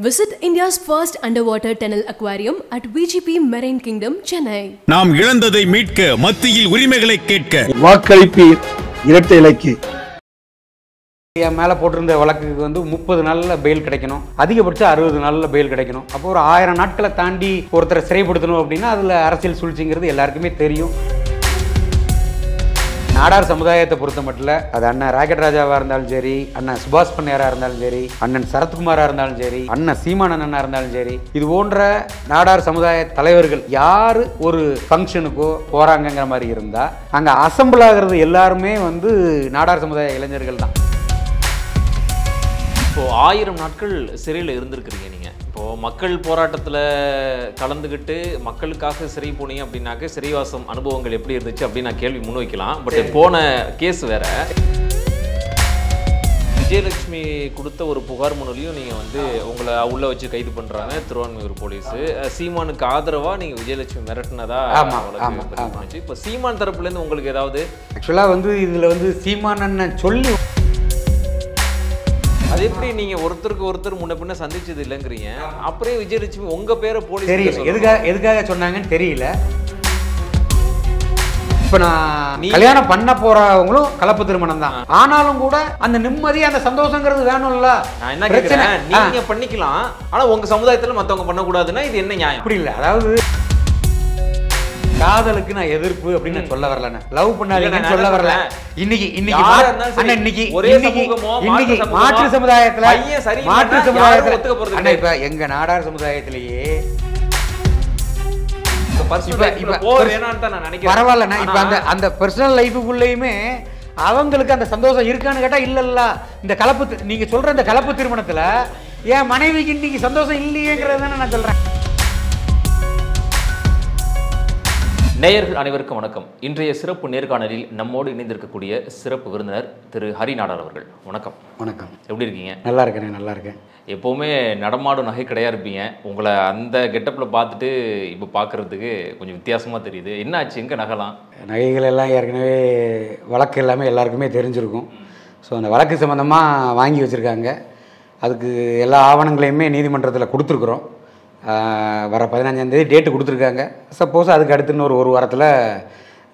Visit India's first underwater tunnel aquarium at VGP Marine Kingdom, Chennai. நாம் இழந்ததை மீட்க மத்தியில் உரிமைகளை கேட்க. வாக்களிப்பீர் இரட்டை இலக்கு. என் மேலே போட்டிருந்த வழக்குக்கு வந்து முப்பது நாளில் பெயில் கிடைக்கணும். அதிகபட்சம் அறுபது நாளில் பெயில் கிடைக்கணும். அப்போ ஒரு ஆயிரம் நாட்களை தாண்டி ஒருத்தரை சிறைப்படுத்தணும் அப்படின்னா அதில் அரசியல் சூழ்ச்சிங்கிறது எல்லாருக்குமே தெரியும். நாடார் சமுதாயத்தை பொறுத்த மட்டும் அது அண்ணன் ராக்கெட் ராஜாவாக இருந்தாலும் சரி அண்ணன் சுபாஷ் பண்ணையாராக இருந்தாலும் சரி அண்ணன் சரத்குமாராக இருந்தாலும் சரி அண்ணன் சீமான் அண்ணனாக இருந்தாலும் சரி இது போன்ற நாடார் சமுதாய தலைவர்கள் யார் ஒரு ஃபங்க்ஷனுக்கோ போகிறாங்கங்கிற மாதிரி இருந்தால் அங்கே அசம்பிள் ஆகிறது எல்லாருமே வந்து நாடார் சமுதாய இளைஞர்கள் தான். இப்போ ஆயிரம் நாட்கள் சிறையில் இருந்திருக்கிறீங்க. நீங்க இப்போ மக்கள் போராட்டத்துல கலந்துக்கிட்டு மக்களுக்காக சிறை போனீங்க அப்படின்னாக்க சிறைவாசம் அனுபவங்கள் எப்படி இருந்துச்சு அப்படின்னு நான் கேள்வி முன்வைக்கலாம். பட் போன கேஸ் வேற. விஜயலட்சுமி கொடுத்த ஒரு புகார் மனுலையும் நீங்க வந்து உங்களை உள்ள வச்சு கைது பண்றாங்க திருவான்மையூர் போலீஸ். சீமானுக்கு ஆதரவா நீங்க விஜயலட்சுமி மிரட்டினதா. இப்போ சீமான் தரப்புல இருந்து உங்களுக்கு ஏதாவது ஆக்சுவலாக வந்து இதில் வந்து சீமான் அண்ணன் சொல்லி அது எப்படி நீங்க ஒருத்தருக்கு ஒருத்தர் முன்ன பின்ன சந்திச்சது இல்லைங்கிறீங்க? அப்புறம் விஜயலட்சுமி உங்க பேரை போலீஸ் தெரியல. எதுக்காக எதுக்காக சொன்னாங்கன்னு தெரியல. இப்போ நான் கல்யாணம் பண்ண போறவங்களும் கலப்பு திருமணம் தான். ஆனாலும் கூட அந்த நிம்மதி அந்த சந்தோஷங்கிறது வேணும்ல. நான் என்ன ஆ, நீங்க பண்ணிக்கலாம். ஆனா உங்க சமுதாயத்துல மத்தவங்க பண்ணக்கூடாதுன்னா இது என்ன நியாயம்? அப்படி இல்லை. அதாவது காதலுக்கு நான் எதிர்ப்பு அப்படின்னு நான் சொல்ல வரல லவ் இல்ல, பண்ணாதீங்கன்னு சொல்ல வரல? இன்னைக்கு இன்னைக்கு அண்ணா, இன்னைக்கு ஒரே இன்னைக்கு மாற்று சமுதாயத்துல மாற்று சமுதாயத்துல அண்ணா. இப்ப எங்க நாடார் சமுதாயத்திலேயே பரவாயில்லண்ணா இப்ப அந்த அந்த பர்சனல் லைஃபுக்குள்ளேயுமே அவங்களுக்கு அந்த சந்தோஷம் இருக்கான்னு கேட்டா இல்லல்ல இந்த கலப்பு நீங்க சொல்ற இந்த கலப்பு திருமணத்துல என் மனைவிக்கு இன்னைக்கு சந்தோஷம் இல்லையேங்கிறது தானே நான் சொல்றேன் நேயர்கள் அனைவருக்கும் வணக்கம். இன்றைய சிறப்பு நேர்காணலில் நம்மோடு இணைந்திருக்கக்கூடிய சிறப்பு விருந்தினர் திரு ஹரி நாடார் அவர்கள். வணக்கம். வணக்கம். எப்படி இருக்கீங்க? நல்லா இருக்கேன் நல்லா இருக்கேன். எப்போவுமே நடமாடும் நகை கிடையா இருப்பீங்க. உங்களை அந்த கெட்டப்பில் பார்த்துட்டு இப்போ பார்க்கறதுக்கு கொஞ்சம் வித்தியாசமாக தெரியுது. என்ன ஆச்சு? எங்கே நகலாம்? நகைகள் எல்லாம் ஏற்கனவே வழக்கு எல்லாமே எல்லாருக்குமே தெரிஞ்சிருக்கும். ஸோ அந்த வழக்கு சம்மந்தமாக வாங்கி வச்சுருக்காங்க. அதுக்கு எல்லா ஆவணங்களையுமே நீதிமன்றத்தில் கொடுத்துருக்குறோம். வர பதினஞ்சாந்தேதி டேட்டு கொடுத்துருக்காங்க. சப்போஸ் அதுக்கு அடுத்து இன்னொரு ஒரு வாரத்தில்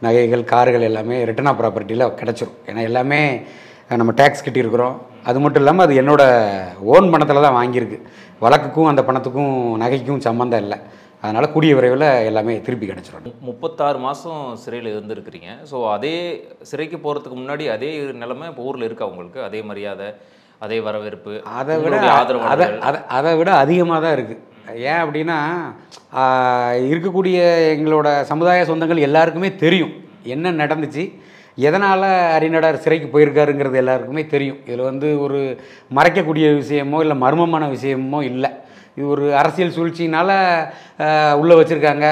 நகைகள் கார்கள் எல்லாமே ரிட்டர்ன் ஆஃப் ப்ராப்பர்ட்டியில் கிடச்சிரும். ஏன்னா எல்லாமே நம்ம டேக்ஸ் கட்டியிருக்கிறோம். அது மட்டும் இல்லாமல் அது என்னோட ஓன் பணத்தில் தான் வாங்கியிருக்கு. வழக்குக்கும் அந்த பணத்துக்கும் நகைக்கும் சம்மந்தம் இல்லை. அதனால் கூடிய விரைவில் எல்லாமே திருப்பி கிடச்சிரும். மு- முப்பத்தாறு மாதம் சிறையில் இருந்திருக்கிறீங்க. ஸோ அதே சிறைக்கு போகிறதுக்கு முன்னாடி அதே நிலைமை இப்போ ஊரில் இருக்கா உங்களுக்கு? அதே மரியாதை அதே வரவேற்பு அதை விட ஆதரவாளர்கள்? அதை அதை விட அதிகமாக தான் இருக்குது ஏன் அப்படின்னா இருக்கக்கூடிய எங்களோட சமுதாய சொந்தங்கள் எல்லாருக்குமே தெரியும். என்ன நடந்துச்சு எதனால் அரிநடார் சிறைக்கு போயிருக்காருங்கிறது எல்லாருக்குமே தெரியும். இதில் வந்து ஒரு மறைக்கக்கூடிய விஷயமோ இல்லை மர்மமான விஷயமோ இல்லை. இது ஒரு அரசியல் சூழ்ச்சினால் உள்ளே வச்சுருக்காங்க.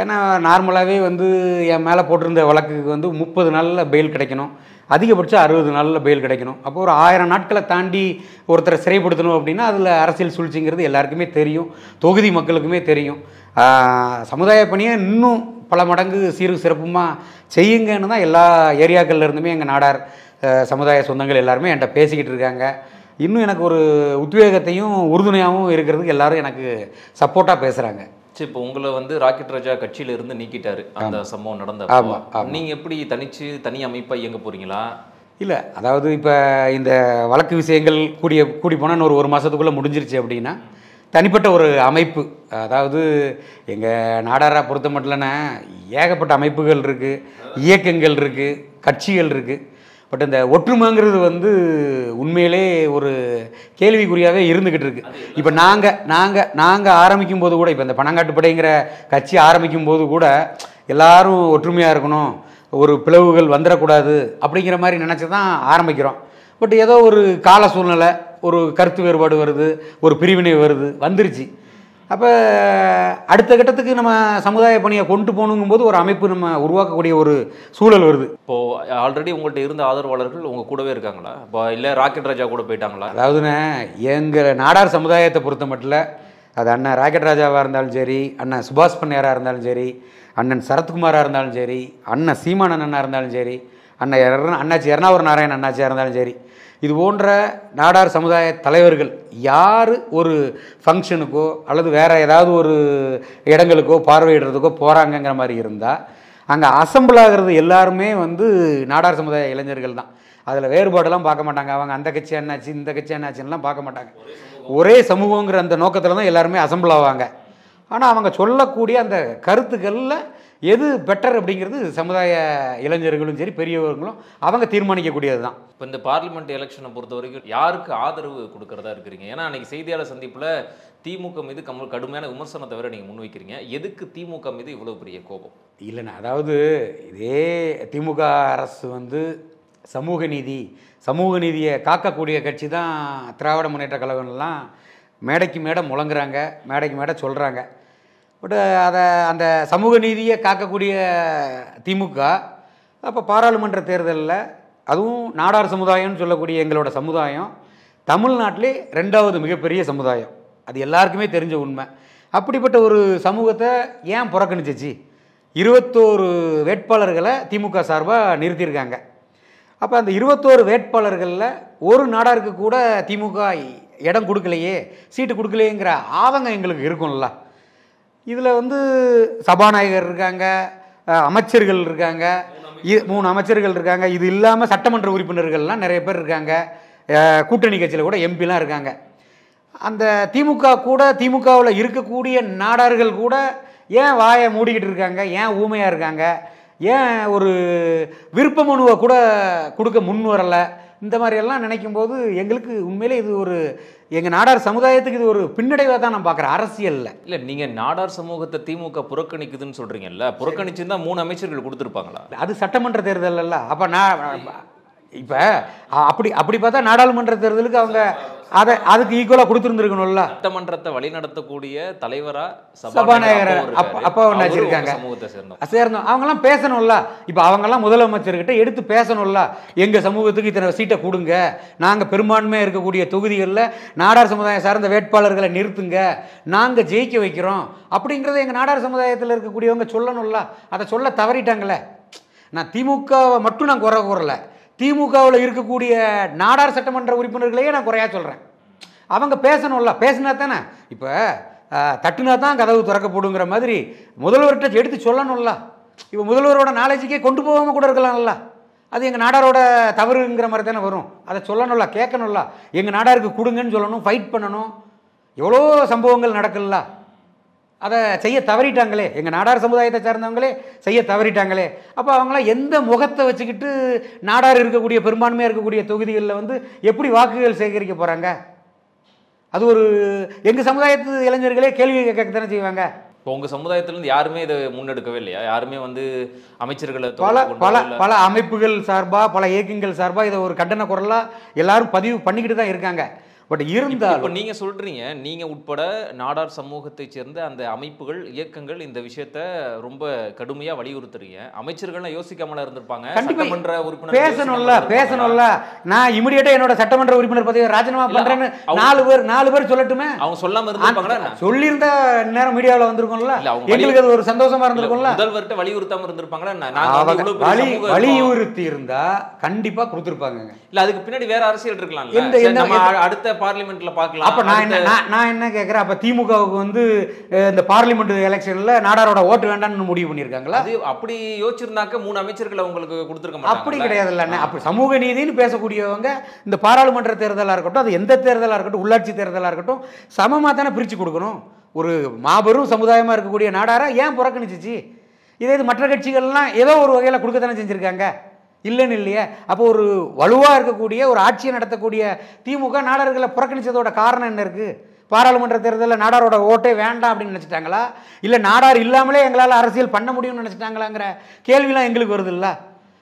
ஏன்னா நார்மலாகவே வந்து என் மேலே போட்டிருந்த வழக்குக்கு வந்து முப்பது நாளில் பெயில் கிடைக்கணும். அதிகபட்சம் அறுபது நாளில் பெயில் கிடைக்கணும். அப்போ ஒரு ஆயிரம் நாட்களை தாண்டி ஒருத்தரை சிறைப்படுத்தணும் அப்படின்னா அதில் அரசியல் சூழ்ச்சிங்கிறது எல்லாருக்குமே தெரியும். தொகுதி மக்களுக்குமே தெரியும். சமுதாய பணியை இன்னும் பல மடங்கு சீரும் சிறப்புமாக செய்யுங்கன்னு தான் எல்லா ஏரியாக்கள்ல இருந்துமே எங்கள் நாடார் சமுதாய சொந்தங்கள் எல்லாருமே என்கிட்ட பேசிக்கிட்டு இருக்காங்க. இன்னும் எனக்கு ஒரு உத்வேகத்தையும் உறுதுணையாகவும் இருக்கிறதுக்கு எல்லாரும் எனக்கு சப்போர்ட்டாக பேசுகிறாங்க சரி இப்போ உங்களை வந்து ராக்கெட் ராஜா கட்சியில இருந்து நீக்கிட்டாரு. அந்த சம்பவம் நடந்த. நீங்க எப்படி தனிச்சு தனி அமைப்பா இயங்க போறீங்களா? இல்லை அதாவது இப்போ இந்த வழக்கு விஷயங்கள் கூடிய கூடி போனால் இன்னொரு ஒரு மாதத்துக்குள்ளே முடிஞ்சிருச்சு அப்படின்னா தனிப்பட்ட ஒரு அமைப்பு அதாவது எங்கள் நாடாரா பொறுத்த மட்டும்லன்னா ஏகப்பட்ட அமைப்புகள் இருக்குது இயக்கங்கள் இருக்குது கட்சிகள் இருக்குது பட் இந்த ஒற்றுமைங்கிறது வந்து உண்மையிலே ஒரு கேள்விக்குறியாகவே இருந்துக்கிட்டு இருக்கு. இப்போ நாங்கள் நாங்கள் நாங்கள் ஆரம்பிக்கும் போது கூட இப்போ இந்த பணங்காட்டுப்படைங்கிற கட்சி ஆரம்பிக்கும் போது கூட எல்லாரும் ஒற்றுமையாக இருக்கணும் ஒரு பிளவுகள் வந்துடக்கூடாது அப்படிங்கிற மாதிரி நினச்சி தான் ஆரம்பிக்கிறோம். பட் ஏதோ ஒரு கால சூழ்நிலை ஒரு கருத்து வேறுபாடு வருது ஒரு பிரிவினை வருது வந்துருச்சு. அப்போ அடுத்த கட்டத்துக்கு நம்ம சமுதாய பணியை கொண்டு போகணுங்கும்போது ஒரு அமைப்பு நம்ம உருவாக்கக்கூடிய ஒரு சூழல் வருது. இப்போ ஆல்ரெடி உங்கள்ட்ட இருந்த ஆதரவாளர்கள் உங்க கூடவே இருக்காங்களா? இப்போ இல்ல ராக்கெட் ராஜா கூட போயிட்டாங்களா? அதாவதுண்ணே எங்கள் நாடார் சமுதாயத்தை பொறுத்த மட்டும் அது அண்ணன் ராக்கெட் ராஜாவாக இருந்தாலும் சரி அண்ணன் சுபாஷ் பண்ணையாராக இருந்தாலும் சரி அண்ணன் சரத்குமாராக இருந்தாலும் சரி அண்ணன் சீமான் அண்ணனாக இருந்தாலும் சரி அண்ணன் அண்ணாச்சி எர்ணாவூர் நாராயணன் அண்ணாச்சியாக இருந்தாலும் சரி இது போன்ற நாடார் சமுதாய தலைவர்கள் யார் ஒரு ஃபங்க்ஷனுக்கோ அல்லது வேறு ஏதாவது ஒரு இடங்களுக்கோ பார்வையிடுறதுக்கோ போகிறாங்கங்கிற மாதிரி இருந்தால் அங்கே அசம்பிள் ஆகிறது எல்லாருமே வந்து நாடார் சமுதாய இளைஞர்கள் தான். அதில் வேறுபாடெல்லாம் பார்க்க மாட்டாங்க. அவங்க அந்த கட்சி என்னாச்சு இந்த கட்சி என்னாச்சுன்னெலாம் பார்க்க மாட்டாங்க. ஒரே சமூகங்கிற அந்த நோக்கத்தில் தான் எல்லாருமே அசம்பிள் ஆவாங்க. ஆனால் அவங்க சொல்லக்கூடிய அந்த கருத்துக்களில் எது பெட்டர் அப்படிங்கிறது சமுதாய இளைஞர்களும் சரி பெரியவர்களும் அவங்க தீர்மானிக்கக்கூடியது தான் இப்போ இந்த பார்லிமெண்ட் எலெக்ஷனை பொறுத்த வரைக்கும் யாருக்கு ஆதரவு கொடுக்கறதா இருக்கிறீங்க? ஏன்னா அன்னைக்கு செய்தியாளர் சந்திப்புல திமுக மீது கமல் கடுமையான விமர்சனத்தை வேற நீங்க முன்வைக்கிறீங்க. எதுக்கு திமுக மீது இவ்வளவு பெரிய கோபம்? இல்லைண்ணா அதாவது இதே திமுக அரசு வந்து சமூக நீதி சமூக நீதியை காக்கக்கூடிய கட்சி தான் திராவிட முன்னேற்ற கழகம்லாம் மேடைக்கு மேடை முழங்குறாங்க மேடைக்கு மேடை சொல்கிறாங்க பட் அதை அந்த சமூக நீதியை காக்கக்கூடிய திமுக அப்போ பாராளுமன்ற தேர்தலில் அதுவும் நாடார் சமுதாயம்னு சொல்லக்கூடிய எங்களோட சமுதாயம் தமிழ்நாட்டிலே ரெண்டாவது மிகப்பெரிய சமுதாயம். அது எல்லாருக்குமே தெரிஞ்ச உண்மை. அப்படிப்பட்ட ஒரு சமூகத்தை ஏன் புறக்கணிச்சிச்சு? இருபத்தோரு வேட்பாளர்களை திமுக சார்பாக நிறுத்தியிருக்காங்க. அப்போ அந்த இருபத்தோரு வேட்பாளர்களில் ஒரு நாடாருக்கு கூட திமுக இடம் கொடுக்கலையே சீட்டு கொடுக்கலையேங்கிற ஆவங்க எங்களுக்கு இருக்கும்ல. இதில் வந்து சபாநாயகர் இருக்காங்க அமைச்சர்கள் இருக்காங்க. மூணு அமைச்சர்கள் இருக்காங்க. இது இல்லாமல் சட்டமன்ற உறுப்பினர்கள்லாம் நிறைய பேர் இருக்காங்க. கூட்டணி கட்சியில் கூட எம்பிலாம் இருக்காங்க. அந்த திமுக கூட திமுகவில் இருக்கக்கூடிய நாடார்கள் கூட ஏன் வாயை மூடிக்கிட்டு இருக்காங்க? ஏன் ஊமையாக இருக்காங்க? ஏன் ஒரு விருப்ப மனுவை கூட கொடுக்க முன் வரலை? இந்த மாதிரி எல்லாம் நினைக்கும் போது எங்களுக்கு உண்மையிலே இது ஒரு எங்கள் நாடார் சமுதாயத்துக்கு இது ஒரு பின்னடைவாக தான் நான் பார்க்குறேன் அரசியலில். இல்ல நீங்க நாடார் சமூகத்தை திமுக புறக்கணிக்குதுன்னு சொல்றீங்கல்ல புறக்கணிச்சிருந்தா மூணு அமைச்சர்கள் கொடுத்துருப்பாங்களா? அது சட்டமன்ற தேர்தல் அல்ல அப்போ நான் இப்போ அப்படி அப்படி பார்த்தா நாடாளுமன்ற தேர்தலுக்கு அவங்க அதை அதுக்கு ஈக்குவலாக கொடுத்துருந்துருக்கணும்ல. சட்டமன்றத்தை வழிநடத்தக்கூடிய தலைவரா சபாநாயகர் அப்ப. அப்பா ஒன்று வச்சிருக்காங்க. சமூகத்தை சேர்ந்தவர். சேர்ந்தோம் அவங்கெல்லாம் பேசணும்ல. இப்போ அவங்கெல்லாம் முதலமைச்சர்கிட்ட எடுத்து பேசணும்ல. எங்கள் சமூகத்துக்கு இத்தனை சீட்டை கொடுங்க. நாங்கள் பெரும்பான்மையாக இருக்கக்கூடிய தொகுதிகளில் நாடார் சமுதாயம் சார்ந்த வேட்பாளர்களை நிறுத்துங்க. நாங்கள் ஜெயிக்க வைக்கிறோம். அப்படிங்கிறத எங்கள் நாடார் சமுதாயத்தில் இருக்கக்கூடியவங்க சொல்லணும்ல. அதை சொல்ல தவறிட்டாங்களே. நான் திமுகவை மட்டும் நான் குறை கூறல. திமுகவில் இருக்கக்கூடிய நாடார் சட்டமன்ற உறுப்பினர்களையே நான் குறையா சொல்கிறேன் அவங்க பேசணும்ல பேசினா தானே. இப்போ தட்டுனா தான் கதவு திறக்கப்படுங்கிற மாதிரி முதல்வர்கிட்ட எடுத்து சொல்லணும்ல. இப்போ முதல்வரோட நாலேஜுக்கே கொண்டு போகாமல் கூட இருக்கலாம்ல. அது எங்கள் நாடாரோட தவறுங்கிற மாதிரி தானே வரும். அதை சொல்லணும்ல கேட்கணும்ல. எங்கள் நாடாருக்கு கொடுங்கன்னு சொல்லணும் ஃபைட் பண்ணணும். எவ்வளோ சம்பவங்கள் நடக்கல அதை செய்ய தவறிட்டாங்களே. எங்கள் நாடார் சமுதாயத்தை சார்ந்தவங்களே செய்ய தவறிட்டாங்களே. அப்போ அவங்களாம் எந்த முகத்தை வச்சுக்கிட்டு நாடார் இருக்கக்கூடிய பெரும்பான்மையாக இருக்கக்கூடிய தொகுதிகளில் வந்து எப்படி வாக்குகள் சேகரிக்க போகிறாங்க அது ஒரு எங்கள் சமுதாயத்து இளைஞர்களே கேள்வி கேட்க தானே செய்வாங்க. இப்போ உங்க சமுதாயத்துல இருந்து யாருமே இதை முன்னெடுக்கவே இல்லையா? யாருமே வந்து அமைச்சர்களை பல பல பல அமைப்புகள் சார்பாக பல இயக்கங்கள் சார்பாக இதை ஒரு கண்டன குரலாக எல்லாரும் பதிவு பண்ணிக்கிட்டு தான் இருக்காங்க. பட் இப்ப இருந்தாலும் நீங்க சொல்றீங்க நீங்க உட்பட நாடார் சமூகத்தை சேர்ந்த அந்த அமைப்புகள் இயக்கங்கள் இந்த விஷயத்த ரொம்ப கடுமையா வலியுறுத்துறீங்க. அமைச்சர்கள்லாம் யோசிக்காமல இருந்திருப்பாங்க. சட்டமன்ற உறுப்பினர் பேசணும்ல பேசணும்ல. நான் இமிடியேட்டா என்னோட சட்டமன்ற உறுப்பினர் பதவியை ராஜினாமா அவங்க- நாலு பேர் நாலு பேர் சொல்லட்டுமே? அவங்க சொல்லாம இருந்திருப்பாங்களா என்ன? சொல்லியிருந்தா நேரம் மீடியாவில் வந்திருக்கும்ல. எங்களுக்கு அது ஒரு சந்தோஷமா இருந்திருக்கும்ல. முதல்வர்கிட்ட வலியுறுத்தாம இருந்திருப்பாங்களா வலி. வலியுறுத்தி இருந்தா கண்டிப்பா கொடுத்துருப்பாங்க இல்ல அதுக்கு பின்னாடி வேற அரசியல் இருக்கலாம் அடுத்த பார்லிமெண்ட்ல பாக்கலாம் அப்ப நான் என்ன நான் என்ன கேட்குறேன் அப்ப திமுகவுக்கு வந்து இந்த பார்லிமெண்ட் எலெக்ஷன்ல நாடாரோட ஓட்டு வேண்டாம்னு முடிவு பண்ணியிருக்காங்களா அது அப்படி யோசிச்சிருந்தாக்க மூணு அமைச்சர்களை உங்களுக்கு கொடுத்துருக்க அப்படி கிடையாதுல்ல அண்ணே. அப்படி சமூக நீதினு பேசக்கூடியவங்க இந்த பாராளுமன்ற தேர்தலாக இருக்கட்டும் அது எந்த தேர்தலாக இருக்கட்டும் உள்ளாட்சி தேர்தலாக இருக்கட்டும் சமமாக தானே பிரித்து கொடுக்கணும். ஒரு மாபெரும் சமுதாயமாக இருக்கக்கூடிய நாடாரா ஏன் புறக்கணிச்சிச்சு? இதே இது மற்ற கட்சிகள்லாம் ஏதோ ஒரு வகையில் கொடுக்க தானே செஞ்சுருக்காங்க. இல்லைன்னு இல்லையே. அப்போ ஒரு வலுவாக இருக்கக்கூடிய ஒரு ஆட்சியை நடத்தக்கூடிய திமுக நாடார்களை புறக்கணிச்சதோட காரணம் என்ன இருக்குது பாராளுமன்ற தேர்தலில் நாடாரோட ஓட்டே வேண்டாம் அப்படின்னு நினச்சிட்டாங்களா? இல்லை நாடார் இல்லாமலே எங்களால் அரசியல் பண்ண முடியும்னு நினச்சிட்டாங்களாங்கிற கேள்விலாம் எங்களுக்கு வருதுல்ல.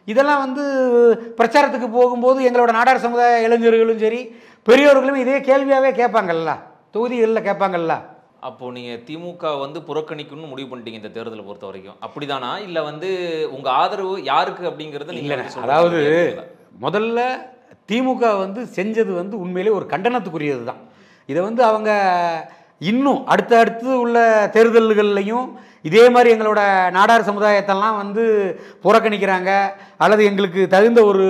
இதெல்லாம் வந்து பிரச்சாரத்துக்கு போகும்போது எங்களோட நாடார் சமுதாய இளைஞர்களும் சரி பெரியோர்களும் இதே கேள்வியாகவே கேட்பாங்கல்ல? தொகுதிகளில் கேட்பாங்கல்ல? அப்போ நீங்க திமுக வந்து புறக்கணிக்கணும்னு முடிவு பண்ணிட்டீங்க இந்த தேர்தலை பொறுத்த வரைக்கும். அப்படிதானா? இல்ல வந்து உங்க ஆதரவு யாருக்கு அப்படிங்கறத நீங்க இல்லைண்ணே வந்து சொல்றீங்க. அதாவது முதல்ல திமுக வந்து செஞ்சது வந்து உண்மையிலே ஒரு கண்டனத்துக்குரியது தான். இதை வந்து அவங்க இன்னும் அடுத்த அடுத்து உள்ள தேர்தல்கள்லையும் இதே மாதிரி எங்களோட நாடார் சமுதாயத்தெல்லாம் வந்து புறக்கணிக்கிறாங்க. அல்லது எங்களுக்கு தகுந்த ஒரு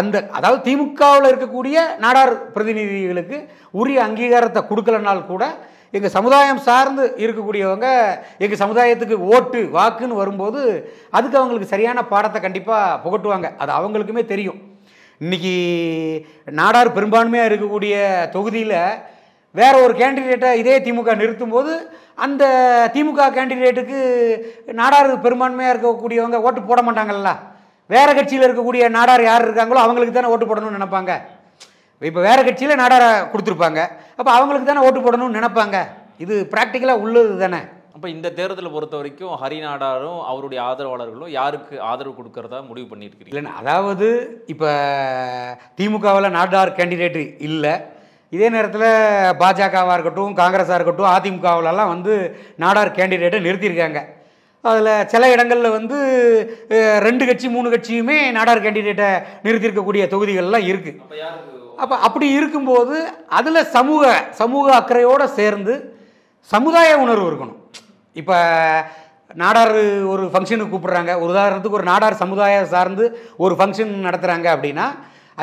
அந்த அதாவது திமுகவில் இருக்கக்கூடிய நாடார் பிரதிநிதிகளுக்கு உரிய அங்கீகாரத்தை கொடுக்கலனால் கூட எங்கள் சமுதாயம் சார்ந்து இருக்கக்கூடியவங்க எங்கள் சமுதாயத்துக்கு ஓட்டு வாக்குன்னு வரும்போது அதுக்கு அவங்களுக்கு சரியான பாடத்தை கண்டிப்பாக புகட்டுவாங்க. அது அவங்களுக்குமே தெரியும். இன்னைக்கு நாடார் பெரும்பான்மையாக இருக்கக்கூடிய தொகுதியில் வேற ஒரு கேண்டிடேட்டை இதே திமுக நிறுத்தும் போது அந்த திமுக கேண்டிடேட்டுக்கு நாடார் பெரும்பான்மையாக இருக்கக்கூடியவங்க ஓட்டு போட மாட்டாங்கல்ல? வேறு கட்சியில் இருக்கக்கூடிய நாடார் யார் இருக்காங்களோ அவங்களுக்கு தானே ஓட்டு போடணும்னு நினைப்பாங்க. இப்போ வேற கட்சியில் நாடாரை கொடுத்துருப்பாங்க. அப்போ அவங்களுக்கு தானே ஓட்டு போடணும்னு நினைப்பாங்க. இது ப்ராக்டிக்கலாக உள்ளது தானே. அப்ப இந்த தேர்தலை பொறுத்த வரைக்கும் ஹரிநாடாரும் அவருடைய ஆதரவாளர்களும் யாருக்கு ஆதரவு கொடுக்கறதா முடிவு பண்ணியிருக்கிறீங்க? இல்லைண்ணா அதாவது இப்போ திமுகவில் நாடார் கேண்டிடேட் இல்லை. இதே நேரத்தில் பாஜகவாக இருக்கட்டும் காங்கிரஸாக இருக்கட்டும் அதிமுகவிலலாம் வந்து நாடார் கேண்டிடேட்டை நிறுத்தியிருக்காங்க. அதில் சில இடங்களில் வந்து ரெண்டு கட்சி மூணு கட்சியுமே நாடார் கேண்டிடேட்டை நிறுத்தியிருக்கக்கூடிய தொகுதிகள்லாம் இருக்குது அப்போ அப்படி இருக்கும்போது அதில் சமூக சமூக அக்கறையோடு சேர்ந்து சமுதாய உணர்வு இருக்கணும். இப்போ நாடார் ஒரு ஃபங்க்ஷனுக்கு கூப்பிட்றாங்க. ஒரு உதாரணத்துக்கு ஒரு நாடார் சமுதாயம் சார்ந்து ஒரு ஃபங்க்ஷன் நடத்துகிறாங்க அப்படின்னா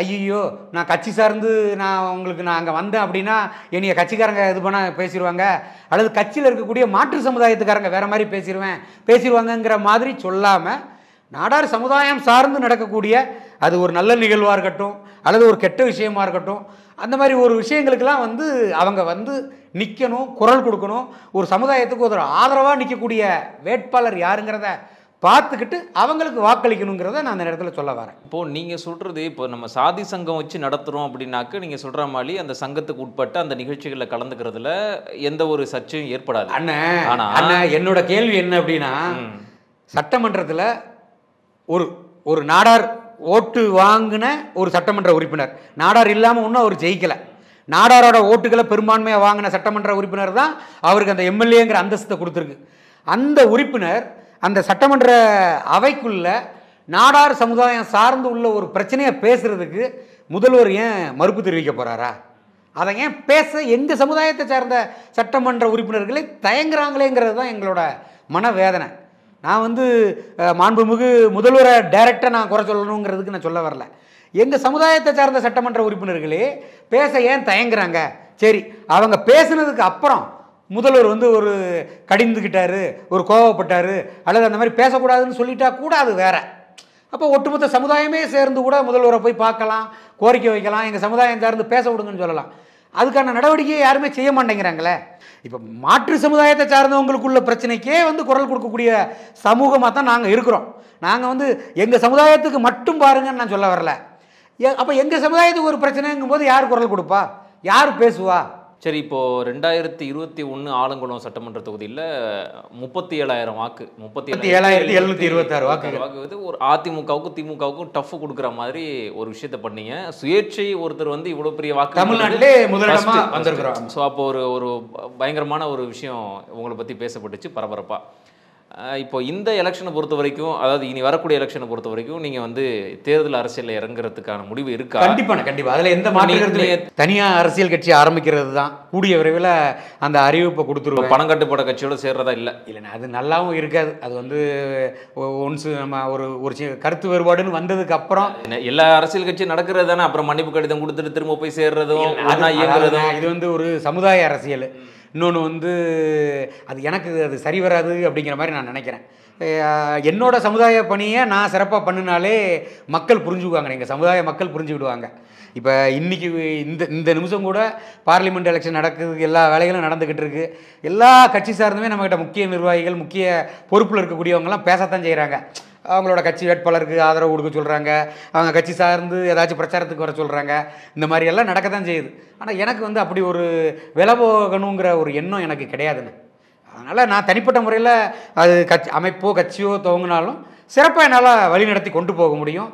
ஐயோ நான் கட்சி சார்ந்து நான் உங்களுக்கு நான் அங்கே வந்தேன் அப்படின்னா என்னைய கட்சிக்காரங்க இது பண்ண பேசிடுவாங்க அல்லது கட்சியில் இருக்கக்கூடிய மாற்று சமுதாயத்துக்காரங்க வேறு மாதிரி பேசிடுவேன் பேசிடுவாங்கங்கிற மாதிரி சொல்லாமல் நாடார் சமுதாயம் சார்ந்து நடக்கக்கூடிய அது ஒரு நல்ல நிகழ்வாக இருக்கட்டும் அல்லது ஒரு கெட்ட விஷயமா இருக்கட்டும் அந்த மாதிரி ஒரு விஷயங்களுக்கெல்லாம் வந்து அவங்க வந்து நிற்கணும் குரல் கொடுக்கணும். ஒரு சமுதாயத்துக்கு ஒரு ஆதரவாக நிற்கக்கூடிய வேட்பாளர் யாருங்கிறத பார்த்துக்கிட்டு அவங்களுக்கு வாக்களிக்கணுங்கிறத நான் அந்த நேரத்தில் சொல்ல வரேன். இப்போ நீங்க சொல்றது இப்போ நம்ம சாதி சங்கம் வச்சு நடத்துறோம் அப்படின்னாக்க நீங்க சொல்ற மாதிரி அந்த சங்கத்துக்கு உட்பட்ட அந்த நிகழ்ச்சிகளில் கலந்துக்கிறதுல எந்த ஒரு சர்ச்சையும் ஏற்படாது. அண்ணன் ஆனா- அண்ணன் என்னோட கேள்வி என்ன அப்படின்னா சட்டமன்றத்தில் ஒரு ஒரு நாடார் ஓட்டு வாங்கின ஒரு சட்டமன்ற உறுப்பினர். நாடார் இல்லாமல் இன்னும் அவர் ஜெயிக்கலை. நாடாரோட ஓட்டுகளை பெரும்பான்மையாக வாங்கின சட்டமன்ற உறுப்பினர் தான் அவருக்கு அந்த எம்எல்ஏங்கிற அந்தஸ்தை கொடுத்துருக்கு. அந்த உறுப்பினர் அந்த சட்டமன்ற அவைக்குள்ள நாடார் சமுதாயம் சார்ந்து உள்ள ஒரு பிரச்சனையை பேசுறதுக்கு முதல்வர் ஏன் மறுப்பு தெரிவிக்க போகிறாரா அதை ஏன் பேச எங்கள் சமுதாயத்தை சார்ந்த சட்டமன்ற உறுப்பினர்களே தயங்குறாங்களேங்கிறது தான் எங்களோட மனவேதனை. நான் வந்து மாண்புமிகு முதல்வரை டைரக்டாக நான் குறை சொல்லணுங்கிறதுக்கு நான் சொல்ல வரல. எங்கள் சமுதாயத்தை சார்ந்த சட்டமன்ற உறுப்பினர்களே பேச ஏன் தயங்குறாங்க? சரி அவங்க பேசுனதுக்கு அப்புறம் முதல்வர் வந்து ஒரு கடிந்துக்கிட்டாரு ஒரு கோவப்பட்டார் அல்லது அந்த மாதிரி பேசக்கூடாதுன்னு சொல்லிட்டா கூட அது வேற. அப்போ ஒட்டுமொத்த சமுதாயமே சேர்ந்து கூட முதல்வரை போய் பார்க்கலாம் கோரிக்கை வைக்கலாம் எங்கள் சமுதாயம் சார்ந்து பேச விடுங்கன்னு சொல்லலாம். அதுக்கான நடவடிக்கையை யாருமே செய்ய மாட்டேங்கிறாங்களே? இப்போ மாற்று சமுதாயத்தை சார்ந்தவங்களுக்குள்ள பிரச்சனைக்கே வந்து குரல் கொடுக்கக்கூடிய சமூகமாக தான் நாங்கள் இருக்கிறோம். நாங்கள் வந்து எங்கள் சமுதாயத்துக்கு மட்டும் பாருங்கன்னு நான் சொல்ல வரல. அப்போ எங்கள் சமுதாயத்துக்கு ஒரு பிரச்சனைங்கும் போது யார் குரல் கொடுப்பா? யார் பேசுவா? சரி இப்போ ரெண்டாயிரத்தி இருபத்தி ஒன்று ஆலங்குளம் சட்டமன்ற தொகுதியில் முப்பத்தி ஏழாயிரம் வாக்கு முப்பத்தி 37,726 வாக்குகள். வாக்கு வந்து ஒரு அதிமுகவுக்கும் திமுகவுக்கும் டஃப் கொடுக்குற மாதிரி ஒரு விஷயத்த பண்ணீங்க சுயேட்சை ஒருத்தர் வந்து இவ்வளோ பெரிய வாக்கு தமிழ்நாட்டிலே முதலிடமா வந்திருக்கிறோம். ஸோ அப்போ ஒரு ஒரு பயங்கரமான ஒரு விஷயம் உங்களை பற்றி பேசப்பட்டுச்சு பரபரப்பா அஹ் இப்போ இந்த எலெக்ஷனை பொறுத்த வரைக்கும் அதாவது இனி வரக்கூடிய எலெக்ஷனை பொறுத்த வரைக்கும் நீங்கள் வந்து தேர்தல் அரசியலில் இறங்குறதுக்கான முடிவு இருக்கா? கண்டிப்பாண்ணே கண்டிப்பா. அதுல எந்த மாற்று நீ- கருத்து நீ- தனியா அரசியல் கட்சி ஆரம்பிக்கிறது தான். கூடிய விரைவில் அந்த அறிவிப்பை கொடுத்துருவோம் பணம் கட்டுப்பட கட்சியோட சேர்றதா இல்லை? இல்லைண்ணா அது நல்லாவும் இருக்காது. அது வந்து ஒன்ஸ் நம்ம ஒரு ஒரு கருத்து வேறுபாடுன்னு வந்ததுக்கு அப்புறம் எல்லா அரசியல் கட்சியும் நடக்கிறது தானே? அப்புறம் மன்னிப்பு கடிதம் கொடுத்துட்டு திரும்ப போய் சேர்றதும் இது வந்து ஒரு சமுதாய அரசியல். இன்னொன்று வந்து அது எனக்கு அது சரி வராது அப்படிங்கிற மாதிரி நான் நினைக்கிறேன். என்னோடய என்னோட சமுதாய பணியை நான் சிறப்பாக பண்ணினாலே மக்கள் புரிஞ்சுக்குவாங்க. எங்கள் சமுதாய மக்கள் புரிஞ்சுக்கிடுவாங்க. இப்போ இன்றைக்கி இந்த இந்த நிமிஷம் கூட பார்லிமெண்ட் எலெக்ஷன் நடக்குது எல்லா வேலைகளும் நடந்துக்கிட்டு இருக்குது எல்லா கட்சி சார்ந்துமே நம்மகிட்ட முக்கிய நிர்வாகிகள் முக்கிய பொறுப்பில் இருக்கக்கூடியவங்கலாம் பேசத்தான் செய்கிறாங்க அவங்களோட கட்சி வேட்பாளருக்கு ஆதரவு கொடுக்க சொல்கிறாங்க அவங்க கட்சி சார்ந்து ஏதாச்சும் பிரச்சாரத்துக்கு வர சொல்கிறாங்க இந்த மாதிரி எல்லாம் நடக்க தான் செய்யுது. ஆனால் எனக்கு வந்து அப்படி ஒரு விலை போகணுங்கிற ஒரு எண்ணம் எனக்கு கிடையாதுன்னு அதனால் நான் தனிப்பட்ட முறையில் அது கட்சி அமைப்போ கட்சியோ துவங்கினாலும் சிறப்பாக என்னால் வழிநடத்தி கொண்டு போக முடியும்.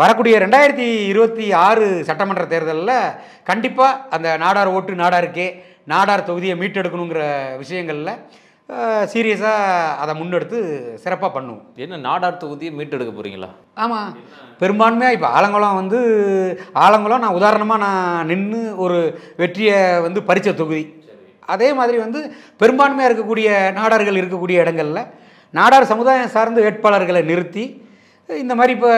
வரக்கூடிய ரெண்டாயிரத்தி இருபத்தி ஆறு சட்டமன்ற தேர்தலில் கண்டிப்பாக அந்த நாடார் ஓட்டு நாடாருக்கே நாடார் தொகுதியை மீட்டெடுக்கணுங்கிற விஷயங்களில் சீரியஸாக அதை முன்னெடுத்து சிறப்பாக பண்ணுவோம். என்ன நாடார் தொகுதியை மீட்டெடுக்க போறீங்களா? ஆமாம் பெரும்பான்மையாக இப்போ ஆலங்குளம் வந்து ஆலங்குளம் நான் உதாரணமாக நான் நின்று ஒரு வெற்றியை வந்து பறித்த தொகுதி. அதே மாதிரி வந்து பெரும்பான்மையாக இருக்கக்கூடிய நாடார்கள் இருக்கக்கூடிய இடங்கள்ல நாடார் சமுதாயம் சார்ந்த வேட்பாளர்களை நிறுத்தி இந்த மாதிரி இப்போ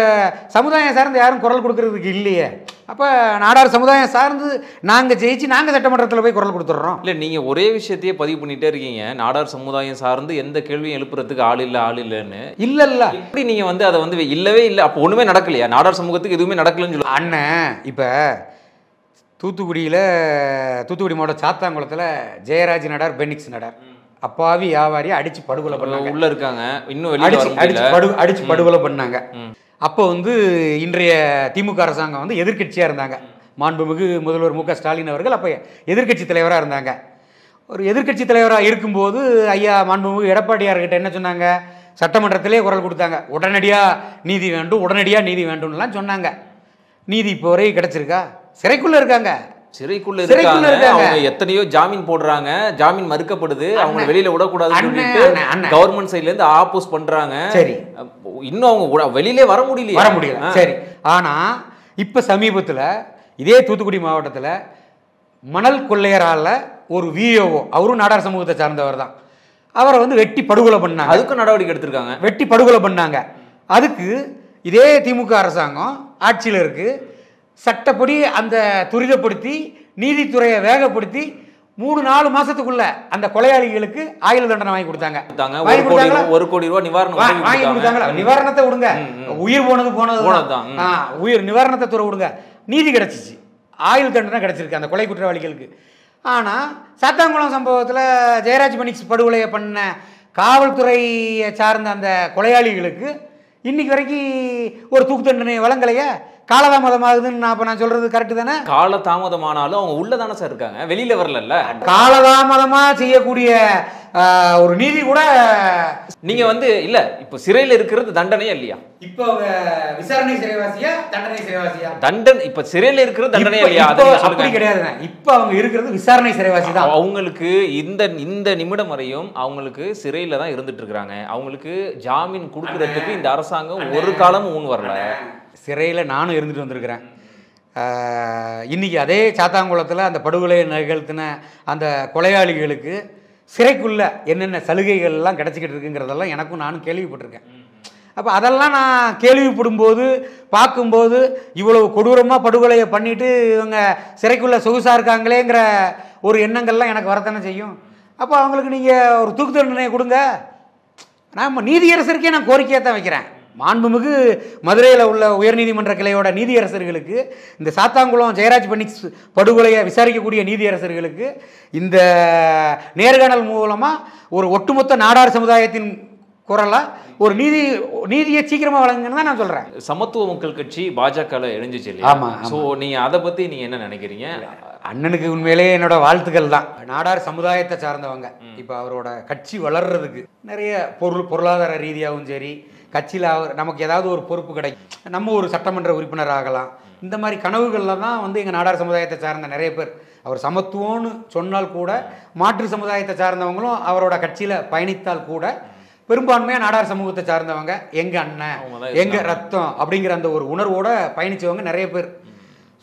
சமுதாயம் சார்ந்து யாரும் குரல் கொடுக்கறதுக்கு இல்லையே. அப்போ நாடார் சமுதாயம் சார்ந்து நாங்கள் ஜெயிச்சு நாங்கள் சட்டமன்றத்தில் போய் குரல் கொடுத்துட்றோம். இல்ல நீங்க ஒரே விஷயத்தையே பதிவு பண்ணிட்டே இருக்கீங்க. நாடார் சமுதாயம் சார்ந்து எந்த கேள்வியும் எழுப்புறதுக்கு ஆள் இல்ல ஆள் இல்லைன்னு. இல்லை இல்லை. எப்படி நீங்க வந்து அதை வந்து இல்லவே இல்லை? அப்போ ஒண்ணுமே நடக்கலையா? நாடார் சமூகத்துக்கு எதுவுமே நடக்கலன்னு சொல்லுவாங்க அண்ணன் இப்போ தூத்துக்குடியில் தூத்துக்குடி மாவட்டம் சாத்தாங்குளத்தில் ஜெயராஜ் நடார் பெனிக்ஸ் நடார். அப்பாவி வியாபாரி அடிச்சு படுகொலை பண்ணாங்க. உள்ள இருக்காங்க. இன்னும் அடிச்சு அடிச்சு படு அடிச்சு படுகொலை பண்ணாங்க. அப்போ வந்து இன்றைய திமுக அரசாங்கம் வந்து எதிர்க்கட்சியாக இருந்தாங்க. மாண்புமிகு முதல்வர் மு க ஸ்டாலின் அவர்கள் அப்போ எதிர்க்கட்சி தலைவராக இருந்தாங்க. ஒரு எதிர்க்கட்சி தலைவராக இருக்கும்போது ஐயா மாண்புமிகு எடப்பாடியார்கிட்ட என்ன சொன்னாங்க? சட்டமன்றத்திலே குரல் கொடுத்தாங்க. உடனடியாக நீதி வேண்டும் உடனடியாக நீதி வேண்டும்லாம் சொன்னாங்க. நீதி இப்போ வரை கிடைச்சிருக்கா? சிறைக்குள்ளே இருக்காங்க. சிறைக்குள்ள இருக்காங்க. அவங்க எத்தனையோ ஜாமீன் போடுறாங்க. ஜாமீன் மறுக்கப்படுது. அவங்க. வெளியில விடக்கூடாதுன்னு சொல்லிட்டு. கவர்மெண்ட் சைடுல இருந்து ஆப்போஸ் பண்றாங்க. சரி. இன்னும் அவங்க வெளியிலே வர முடியலையா. வர முடியல. சரி. ஆனால் இப்போ சமீபத்தில் இதே தூத்துக்குடி மாவட்டத்தில் மணல் கொள்ளையரால ஒரு விஓஓ அவரும் நாடார் சமூகத்தை சார்ந்தவர் தான். அவரை வந்து வெட்டி படுகொலை பண்ணாங்க. அதுக்கும் நடவடிக்கை எடுத்திருக்காங்க. வெட்டி படுகொலை பண்ணாங்க. அதுக்கு இதே திமுக அரசாங்கம் ஆட்சியில் இருக்கு. சட்டப்படி அந்த துரிதப்படுத்தி நீதித்துறையை வேகப்படுத்தி மூணு நாலு மாசத்துக்குள்ள அந்த கொலையாளிகளுக்கு ஆயுள் தண்டனை வாங்கி கொடுத்தாங்க. கொடுத்தாங்க. வாங்கி கோடி கொடுத்தாங்களா? ரூபா- ஒரு கோடி ரூபாய் நிவாரணம் வாங்கி கொடுத்தாங்க. நிவாரணத்தை விடுங்க. உயிர் போனது போனது உயிர் நிவாரணத்தை துறை விடுங்க. நீதி கிடைச்சிச்சு. ஆயுள் தண்டனை கிடைச்சிருக்கு அந்த கொலை குற்றவாளிகளுக்கு. ஆனா சாத்தாங்குளம் சம்பவத்துல ஜெயராஜ் பனிக்ஸ் படுகொலையை பண்ண காவல்துறையை சார்ந்த அந்த கொலையாளிகளுக்கு இன்னைக்கு வரைக்கும் ஒரு தூக்கு தண்டனை வழங்கலையே? காலதாமதமாகுதுன்னு நான் அப்ப நான் சொல்றது கரெக்டு தானே? கால தாமதமானாலும் அவங்க உள்ள தானே சார் இருக்காங்க. வெளியில வரல காலதாமதமா செய்யக்கூடிய ஒரு நீதி கூட நீங்க வந்து இல்ல இப்ப சிறையில இருக்கிறது தண்டனையா இல்லையா? இப்போ விசாரணை சிறைவாசியா தண்டனை சிறைவாசியா? தண்டனை இப்ப சிறையில இருக்கிறது தண்டனையா இல்லையா? அப்படி கிடையாதுங்க. இப்போ அவங்க இருக்கிறது விசாரணை சிறைவாசி தான். அவங்களுக்கு இந்த இந்த நிமிடம் வரையும் அவங்களுக்கு சிறையில தான் இருந்துட்டு இருக்காங்க அவங்களுக்கு ஜாமீன் கொடுக்கறதுக்கு இந்த அரசாங்கம் ஒரு காலமும் முன் வரல. சிறையில் நானும் இருந்துட்டு வந்திருக்கிறேன். இன்றைக்கி இன்னைக்கு அதே சாத்தாங்குளத்தில் அந்த படுகொலை நிகழ்த்தின அந்த கொலையாளிகளுக்கு சிறைக்குள்ளே என்னென்ன சலுகைகள்லாம் கிடச்சிக்கிட்டு இருக்குங்கிறதெல்லாம் எனக்கும் நானும் கேள்விப்பட்டிருக்கேன். அப்போ அதெல்லாம் நான் கேள்விப்படும்போது பார்க்கும்போது இவ்வளவு கொடூரமாக படுகொலையை பண்ணிவிட்டு இவங்க சிறைக்குள்ளே சொகுசாக இருக்காங்களேங்கிற ஒரு எண்ணங்கள்லாம் எனக்கு வரத்தானே செய்யும். அப்போ அவங்களுக்கு நீங்கள் ஒரு தூக்கு தண்டனை கொடுங்க. நான் நீதியரசருக்கே நான் கோரிக்கையாக தான் வைக்கிறேன். மாண்புமிகு மதுரையில் உள்ள உயர்நீதிமன்ற கிளையோட நீதியரசர்களுக்கு இந்த சாத்தாங்குளம் ஜெயராஜ் பனிக்ஸ் படுகொலையை விசாரிக்கக்கூடிய நீதியரசர்களுக்கு இந்த நேர்காணல் மூலமாக ஒரு ஒட்டுமொத்த நாடார் சமுதாயத்தின் குரலாக ஒரு நீதி நீதியை சீக்கிரமாக வழங்குன்னு தான் நான் சொல்கிறேன் சமத்துவ மக்கள் கட்சி பாஜக இணைஞ்சிச்சு இல்லையா? ஆமா, ஆமா. சோ நீங்க அதை பத்தி நீங்க என்ன நினைக்கிறீங்க? அண்ணனுக்கு உண்மையிலே என்னோட வாழ்த்துக்கள் தான். நாடார் சமுதாயத்தை சார்ந்தவங்க. இப்போ அவரோட கட்சி வளர்றதுக்கு நிறைய பொருள் பொருளாதார ரீதியாகவும் சரி கட்சியில் அவர் நமக்கு ஏதாவது ஒரு பொறுப்பு கிடைக்கும். நம்ம ஒரு சட்டமன்ற உறுப்பினர் ஆகலாம். இந்த மாதிரி கனவுகளில் தான் வந்து எங்கள் நாடார் சமுதாயத்தை சார்ந்த நிறைய பேர். அவர் சமத்துவம்னு சொன்னால் கூட மாற்று சமுதாயத்தை சார்ந்தவங்களும் அவரோட கட்சியில் பயணித்தால் கூட பெரும்பான்மையாக நாடார் சமூகத்தை சார்ந்தவங்க எங்கள் அண்ணன் எங்கள் ரத்தம் அப்படிங்கிற அந்த ஒரு உணர்வோட பயணிச்சவங்க நிறைய பேர்.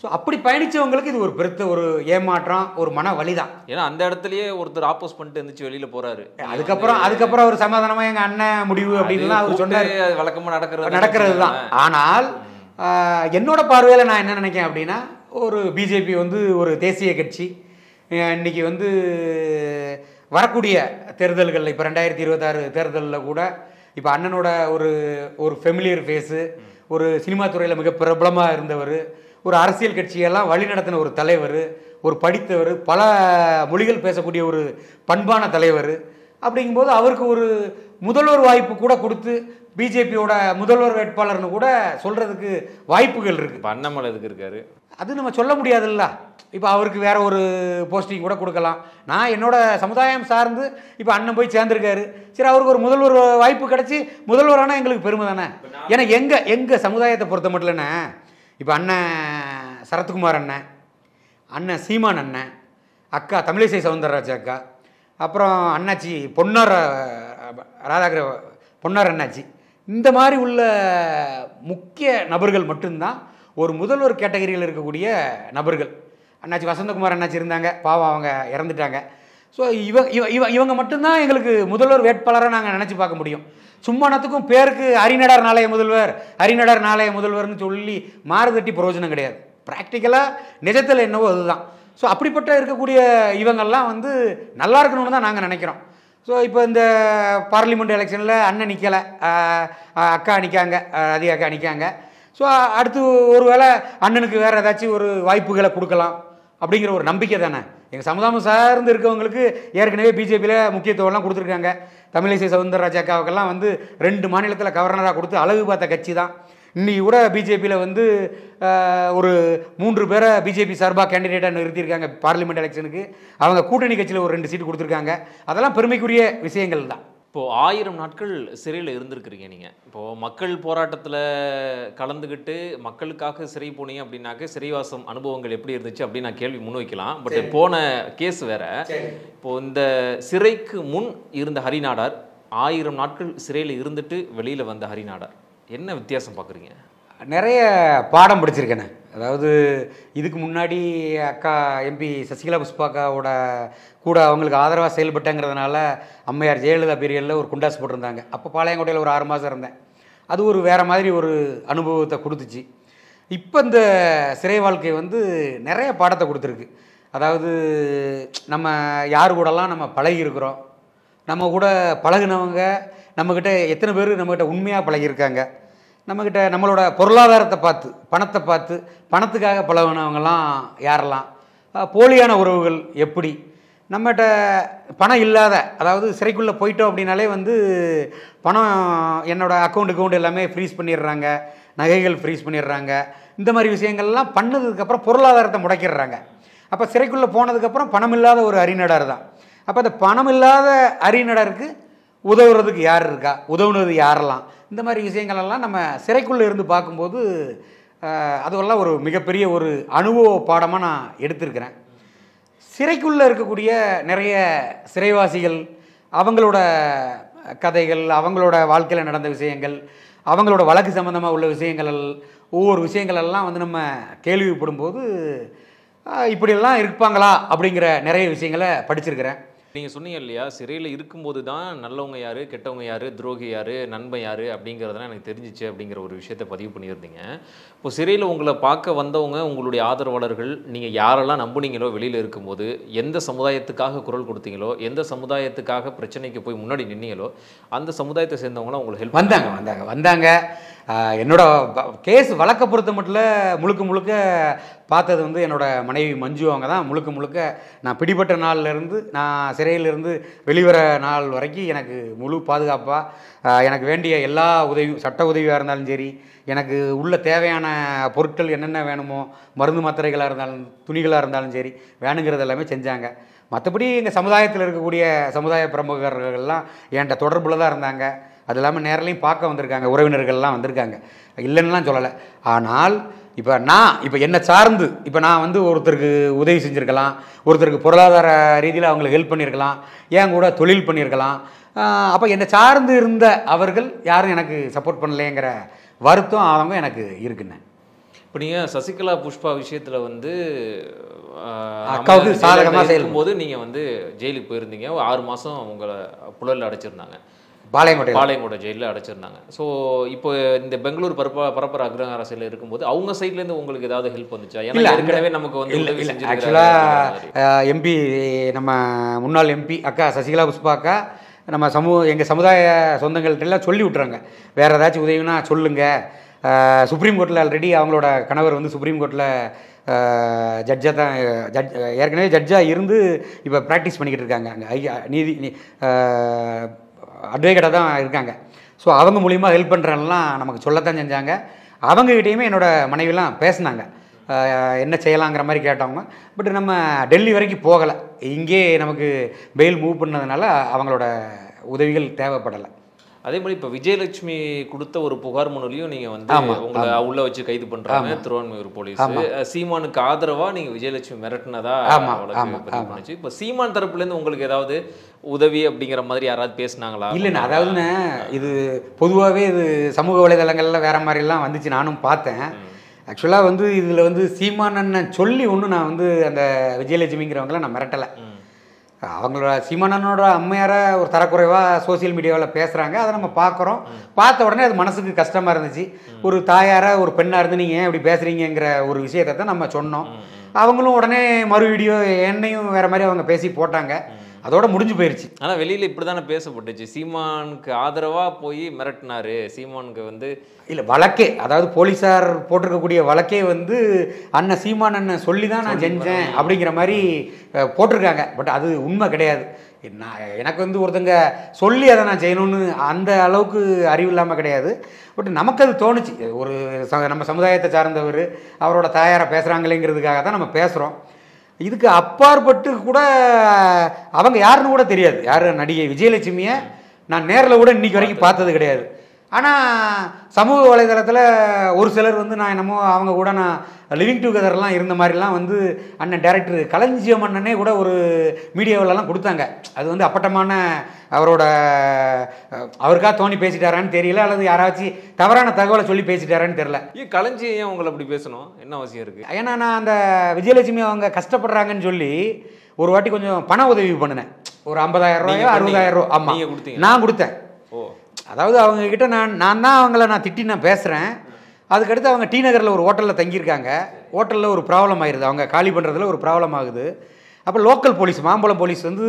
ஸோ அப்படி பயணிச்சவங்களுக்கு இது ஒரு பெருத்த ஒரு ஏமாற்றம் ஒரு மன வலி தான் ஏன்னா அந்த இடத்துலயே ஒருத்தர் ஆப்போஸ் பண்ணிட்டு இருந்துச்சு வெளியில போறாரு. அதுக்கப்புறம் அதுக்கப்புறம் அவர் சமாதானமா எங்க அண்ணன் முடிவு அப்படின்னு அவர் சொன்னார். அது வழக்கமா நடக்கிறது நடக்கிறது தான். ஆனால் என்னோட பார்வையில் நான் என்ன நினைக்கிறேன் அப்படின்னா ஒரு பிஜேபி வந்து ஒரு தேசிய கட்சி. அஹ், இன்னைக்கு வந்து வரக்கூடிய தேர்தல்களில் இப்போ ரெண்டாயிரத்தி இருபத்தாறு தேர்தலில் கூட இப்போ அண்ணனோட ஒரு ஒரு ஃபெமிலியர் ஃபேஸு ஒரு சினிமா துறையில் மிக பிரபலமாக இருந்தவர். ஒரு அரசியல் கட்சியெல்லாம் வழிநடத்தின ஒரு தலைவர் ஒரு படித்தவர் பல மொழிகள் பேசக்கூடிய ஒரு பண்பான தலைவர். அப்படிங்கும்போது அவருக்கு ஒரு முதல்வர் வாய்ப்பு கூட கொடுத்து பிஜேபியோட முதல்வர் வேட்பாளர்னு கூட சொல்றதுக்கு வாய்ப்புகள் இருக்கு. இப்ப அண்ணாமலை எதுக்கு இருக்காரு? அது நம்ம சொல்ல முடியாதுல்ல. இப்போ அவருக்கு வேற ஒரு போஸ்டிங் கூட கொடுக்கலாம். நான் என்னோட சமுதாயம் சார்ந்து இப்போ அண்ணன் போய் சேர்ந்திருக்காரு. சரி அவருக்கு ஒரு முதல்வர் வாய்ப்பு கிடைச்சி முதல்வரானா எங்களுக்கு பெருமை தானே? ஏன்னா எங்க எங்க சமுதாயத்தை பொறுத்த மட்டும் இல்லைண்ணே. இப்போ அண்ணன் சரத்குமார் அண்ணன் அண்ணன் சீமான் அண்ணன் அக்கா தமிழிசை சவுந்தரராஜ் அக்கா அப்புறம் அண்ணாச்சி பொன்னார் ராதாகிர பொன்னார் அண்ணாச்சி. இந்த மாதிரி உள்ள முக்கிய நபர்கள் மட்டும்தான் ஒரு முதல்வர் கேட்டகரியில் இருக்கக்கூடிய நபர்கள். அண்ணாச்சி வசந்தகுமார் அண்ணாச்சி இருந்தாங்க பாவம் அவங்க இறந்துட்டாங்க. ஸோ இவ இவ இவ இவங்க மட்டும்தான் எங்களுக்கு முதல்வர் வேட்பாளராக நாங்கள் நினச்சி பார்க்க முடியும். சும்மானத்துக்கும் பேருக்கு அரிநடர் நாளைய முதல்வர் அரிநடர் நாளைய முதல்வர்னு சொல்லி மாறுதட்டி பிரயோஜனம் கிடையாது. ப்ராக்டிக்கலாக நிஜத்தில் என்னவோ அதுதான். ஸோ அப்படிப்பட்ட இருக்கக்கூடிய இவங்கெல்லாம் வந்து நல்லா இருக்கணும்னு தான் நாங்கள் நினைக்கிறோம். ஸோ இப்போ இந்த பார்லிமெண்ட் எலெக்ஷனில் அண்ணன் நிற்கலை அக்கா நிற்காங்க அதிக அக்கா நிற்காங்க ஸோ அடுத்து ஒரு வேளை அண்ணனுக்கு வேறு ஏதாச்சும் ஒரு வாய்ப்புகளை கொடுக்கலாம் அப்படிங்கிற ஒரு நம்பிக்கை தானே? எங்கள் சமுதாயம் சார்ந்து இருக்கவங்களுக்கு ஏற்கனவே பிஜேபியில் முக்கியத்துவம்லாம் கொடுத்துருக்காங்க. தமிழிசை சவுந்தரராஜ அக்காவுக்கெல்லாம் வந்து ரெண்டு மாநிலத்தில் கவர்னராக கொடுத்து அழகு பார்த்த கட்சி தான். இன்னைக்கு கூட பிஜேபியில் வந்து ஒரு மூன்று பேரை பிஜேபி சார்பாக கேண்டிடேட்டாக நிறுத்தியிருக்காங்க பார்லிமெண்ட் எலெக்ஷனுக்கு அவங்க கூட்டணி கட்சியில் ஒரு ரெண்டு சீட்டு கொடுத்துருக்காங்க. அதெல்லாம் பெருமைக்குரிய விஷயங்கள் தான். இப்போ ஆயிரம் நாட்கள் சிறையில் இருந்திருக்கிறீங்க நீங்க. இப்போ மக்கள் போராட்டத்துல கலந்துக்கிட்டு மக்களுக்காக சிறை போனீங்க அப்படின்னாக்க சிறைவாசம் அனுபவங்கள் எப்படி இருந்துச்சு அப்படின்னு நான் கேள்வி முன்வைக்கலாம். பட் போன கேஸ் வேற. இப்போ இந்த சிறைக்கு முன் இருந்த ஹரிநாடார் ஆயிரம் நாட்கள் சிறையில் இருந்துட்டு வெளியில வந்த ஹரிநாடார். என்ன வித்தியாசம் பார்க்குறீங்க நிறைய பாடம் படிச்சிருக்கேனே. அதாவது இதுக்கு முன்னாடி அக்கா எம்பி சசிகலா புஷ்பாக்காவோட கூட அவங்களுக்கு ஆதரவாக செயல்பட்டேங்கிறதுனால அம்மையார் ஜெயலலிதா பீரியடில் ஒரு குண்டாஸ் போட்டிருந்தாங்க. அப்போ பாளையங்கோட்டையில் ஒரு ஆறு மாதம் இருந்தேன். அது ஒரு வேறு மாதிரி ஒரு அனுபவத்தை கொடுத்துச்சு. இப்போ இந்த சிறை வாழ்க்கை வந்து நிறைய பாடத்தை கொடுத்துருக்கு. அதாவது நம்ம யார் கூடலாம் நம்ம பழகியிருக்கிறோம். நம்ம கூட பழகுனவங்க நம்மக்கிட்ட எத்தனை பேர் நம்மக்கிட்ட உண்மையாக பழகியிருக்காங்க. நம்மக்கிட்ட நம்மளோட பொருளாதாரத்தை பார்த்து பணத்தை பார்த்து பணத்துக்காக பழகுனவங்கலாம் யாரெல்லாம்? போலியான உறவுகள் எப்படி? நம்மகிட்ட பணம் இல்லாத அதாவது சிறைக்குள்ளே போயிட்டோம் அப்படின்னாலே வந்து பணம் என்னோடய அக்கௌண்ட் அக்கௌண்ட் எல்லாமே ஃப்ரீஸ் பண்ணிடுறாங்க. நகைகள் ஃப்ரீஸ் பண்ணிடுறாங்க. இந்த மாதிரி விஷயங்கள்லாம் பண்ணதுக்கப்புறம் பொருளாதாரத்தை முடக்கிடுறாங்க. அப்போ சிறைக்குள்ளே போனதுக்கப்புறம் பணம் இல்லாத ஒரு அரிநடர் தான். அப்போ அந்த பணம் இல்லாத அரிநடருக்கு உதவுறதுக்கு யார் இருக்கா? உதவுனது யாரெல்லாம்? இந்த மாதிரி விஷயங்களெல்லாம் நம்ம சிறைக்குள்ளே இருந்து பார்க்கும்போது அதுவெல்லாம் ஒரு மிகப்பெரிய ஒரு அனுபவ பாடமாக நான் எடுத்திருக்கிறேன். சிறைக்குள்ளே இருக்கக்கூடிய நிறைய சிறைவாசிகள் அவங்களோட கதைகள் அவங்களோட வாழ்க்கையில் நடந்த விஷயங்கள் அவங்களோட வழக்கு சம்மந்தமாக உள்ள விஷயங்கள் ஒவ்வொரு விஷயங்களெல்லாம் வந்து நம்ம கேள்விப்படும்போது இப்படியெல்லாம் இருப்பாங்களா அப்படிங்கிற நிறைய விஷயங்களை படிச்சிருக்கிறேன். நீங்கள் சொன்னீங்க இல்லையா? சிறையில் இருக்கும்போது தான் நல்லவங்க யார் கெட்டவங்க யார் துரோகி யார் நண்பன் யார் அப்படிங்கிறதெல்லாம் எனக்கு தெரிஞ்சிச்சு அப்படிங்கிற ஒரு விஷயத்தை பதிவு பண்ணியிருந்தீங்க. இப்போ சிறையில் உங்களை பார்க்க வந்தவங்க உங்களுடைய ஆதரவாளர்கள் நீங்கள் யாரெல்லாம் நம்புனீங்களோ வெளியில் இருக்கும்போது எந்த சமுதாயத்துக்காக குரல் கொடுத்தீங்களோ எந்த சமுதாயத்துக்காக பிரச்சனைக்கு போய் முன்னாடி நின்னீங்களோ அந்த சமுதாயத்தை சேர்ந்தவங்களாம் உங்களுக்கு ஹெல்ப் வந்தாங்க வந்தாங்க. வந்தாங்க. என்னோட கேஸ் வழக்க பொறுத்த மட்டும் முழுக்க முழுக்க பார்த்தது வந்து என்னோட மனைவி மஞ்சு அவங்க தான். முழுக்க முழுக்க நான் பிடிபட்ட நாள்ல இருந்து நான் சிறையிலிருந்து வெளிவர நாள் வரைக்கும் எனக்கு முழு பாதுகாப்பாக எனக்கு வேண்டிய எல்லா உதவியும் சட்ட உதவியாக இருந்தாலும் சரி எனக்கு உள்ள தேவையான பொருட்கள் என்னென்ன வேணுமோ மருந்து மாத்திரைகளாக இருந்தாலும் துணிகளாக இருந்தாலும் சரி வேணுங்கிறது எல்லாமே செஞ்சாங்க. மற்றபடி எங்கள் சமுதாயத்தில் இருக்கக்கூடிய சமுதாய பிரமுகர்கள்லாம் என்கிட்ட தொடர்பில் தான் இருந்தாங்க. அது இல்லாமல் நேரிலையும் பார்க்க வந்திருக்காங்க உறவினர்கள்லாம் வந்திருக்காங்க. இல்லைன்னுலாம் சொல்லலை. ஆனால் இப்போ நான் இப்போ என்னை சார்ந்து இப்போ நான் வந்து ஒருத்தருக்கு உதவி செஞ்சுருக்கலாம் ஒருத்தருக்கு பொருளாதார ரீதியில் அவங்களுக்கு ஹெல்ப் பண்ணியிருக்கலாம் ஏன் கூட தொழில் பண்ணியிருக்கலாம் அப்போ என்னை சார்ந்து இருந்த அவர்கள் யாரும் எனக்கு சப்போர்ட் பண்ணலைங்கிற வருத்தம் அவங்க எனக்கு இருக்குண்ணே இப்போ நீங்க சசிகலா புஷ்பா விஷயத்துல வந்து அக்காவுக்கு அம்மையார் சாதகமா ஜெயலலிதா செயல்படு. இருக்கும்போது நீங்க வந்து ஜெயிலுக்கு போயிருந்தீங்க. ஆறு மாசம் உங்களை புழல்ல அடைச்சிருந்தாங்க. பாளையங்கோட்டை பாளையங்கோட்டை ஜெயிலில் அடைச்சிருந்தாங்க. ஸோ இப்போ இந்த பெங்களூர் பரப்ப பரப்பர அக்ரஹார அரசியல் இருக்கும்போது அவங்க சைட்ல இருந்து உங்களுக்கு ஏதாவது ஹெல்ப் வந்துச்சா? ஏன்னா ஏற்கனவே நமக்கு வந்து ஆக்சுவலாக எம்பி நம்ம முன்னாள் எம்பி அக்கா சசிகலா புஷ்பா அக்கா நம்ம சமூக எங்கள் சமுதாய சொந்தங்கள்ட்ட எல்லாம் சொல்லி விட்றாங்க வேறு ஏதாச்சும் உதவினா சொல்லுங்கள் சுப்ரீம் கோர்ட்டில் ஆல்ரெடி அவங்களோட கணவர் வந்து சுப்ரீம் கோர்ட்டில் ஜட்ஜாக தான் ஜட்ஜ் ஏற்கனவே ஜட்ஜாக இருந்து இப்போ ப்ராக்டிஸ் பண்ணிக்கிட்டு இருக்காங்க. அங்கே ஐ நீதி அட்வொகேட்டாக தான் இருக்காங்க. ஸோ அவங்க மூலிமா ஹெல்ப் பண்ணுறலாம் நமக்கு சொல்லத்தான் செஞ்சாங்க. அவங்ககிட்டயுமே என்னோட மனைவிலாம் பேசினாங்க. என்ன செய்யலாங்கிற மாதிரி கேட்டவங்க. பட் நம்ம டெல்லி வரைக்கும் போகலை. இங்கே நமக்கு பெயில் மூவ் பண்ணதுனால அவங்களோட உதவிகள் தேவைப்படலை. அதே மாதிரி இப்போ விஜயலட்சுமி கொடுத்த ஒரு புகார் மனுலையும் நீங்க வந்து உங்களை உள்ள வச்சு கைது பண்றாங்க திருவான்மையூர் போலீஸ். சீமானுக்கு ஆதரவா நீங்க விஜயலட்சுமி மிரட்டினதா. பண்ணுச்சு. இப்போ சீமான் தரப்புல இருந்து உங்களுக்கு ஏதாவது உதவி அப்படிங்கிற மாதிரி யாராவது பேசுனாங்களா? இல்லைண்ணே அதாவதுண்ணே இது பொதுவாகவே இது சமூக வலைதளங்கள்ல வேற மாதிரிலாம் வந்துச்சு நானும் பார்த்தேன். ஆக்சுவலாக வந்து இதில் வந்து சீமான் அண்ணன் சொல்லி ஒன்றும் நான் வந்து அந்த விஜயலட்சுமிங்கிறவங்கள நான் மிரட்டலை. அவங்களோட சீமானனோட அம்மையாரை ஒரு தரக்குறைவாக சோஷியல் மீடியாவில் பேசுகிறாங்க அதை நம்ம பார்க்குறோம் பார்த்த உடனே அது மனசுக்கு கஷ்டமாக இருந்துச்சு. ஒரு தாயாராக ஒரு பெண்ணாக இருந்து நீங்கள் ஏன் இப்படி பேசுகிறீங்கிற ஒரு விஷயத்தை தான் நம்ம சொன்னோம். அவங்களும் உடனே மறு வீடியோ என்னையும் வேறு மாதிரி அவங்க பேசி போட்டாங்க. அதோட முடிஞ்சு போயிருச்சு. ஆனா வெளியில இப்படிதானே பேசப்பட்டுச்சு. சீமானுக்கு ஆதரவா போய் மிரட்டினாரு. சீமானுக்கு வந்து இல்லை வழக்கே அதாவது போலீஸார் போட்டிருக்கக்கூடிய வழக்கே வந்து அண்ணன் சீமான் அண்ணன் சொல்லி தான் நான் செஞ்சேன் அப்படிங்கிற மாதிரி போட்டிருக்காங்க. பட் அது உண்மை கிடையாது. நான் எனக்கு வந்து ஒருத்தங்க சொல்லி அதை நான் செய்யணும்னு அந்த அளவுக்கு அறிவு இல்லாமல் கிடையாது. பட் நமக்கு அது தோணுச்சு. ஒரு ச- நம்ம சமுதாயத்தை சார்ந்தவர் அவரோட தாயாரை பேசுகிறாங்களேங்கிறதுக்காக தான் நம்ம பேசுகிறோம் இதுக்கு அப்பாற்பட்டு கூட அவங்க யாருன்னு கூட தெரியாது. யார்? நடிகை விஜயலட்சுமியை நான் நேரில் கூட இன்னைக்கு வரைக்கும் பார்த்தது கிடையாது. ஆனால் சமூக வலைதளத்தில் ஒரு சிலர் வந்து நான் என்னமோ அவங்க கூட நான் லிவிங் டுகெதர்லாம் இருந்த மாதிரிலாம் வந்து அண்ணன் டேரக்டர் களஞ்சியம் அண்ணனே கூட ஒரு மீடியாவிலலாம் கொடுத்தாங்க. அது வந்து அப்பட்டமான அவரோட அஹ், அவருக்கா தோணி பேசிட்டாரான்னு தெரியல அல்லது யாராச்சும் தவறான தகவலை சொல்லி பேசிட்டாரான்னு தெரியல. ஏன் களஞ்சி ஏன் உங்களை அப்படி பேசணும்? என்ன அவசியம் இருக்கு? ஏன்னா நான் அந்த விஜயலட்சுமி அவங்க கஷ்டப்படுறாங்கன்னு சொல்லி ஒரு வாட்டி கொஞ்சம் பண உதவி பண்ணினேன். ஒரு ஐம்பதாயிரம் ரூபாயோ? அறுபதாயிரம் ரூபா ஆமாம்? நான் கொடுத்தேன். அதாவது அவங்க கிட்ட நான் நான் தான் அவங்கள நான் திட்டி நான் பேசுகிறேன் அதுக்கடுத்து அவங்க டி நகரில் ஒரு ஹோட்டலில் தங்கியிருக்காங்க. ஹோட்டலில் ஒரு ப்ராப்ளம் ஆயிருது. அவங்க காலி பண்ணுறதுல ஒரு ப்ராப்ளம் ஆகுது. அப்போ லோக்கல் போலீஸ் மாம்பழம் போலீஸ் வந்து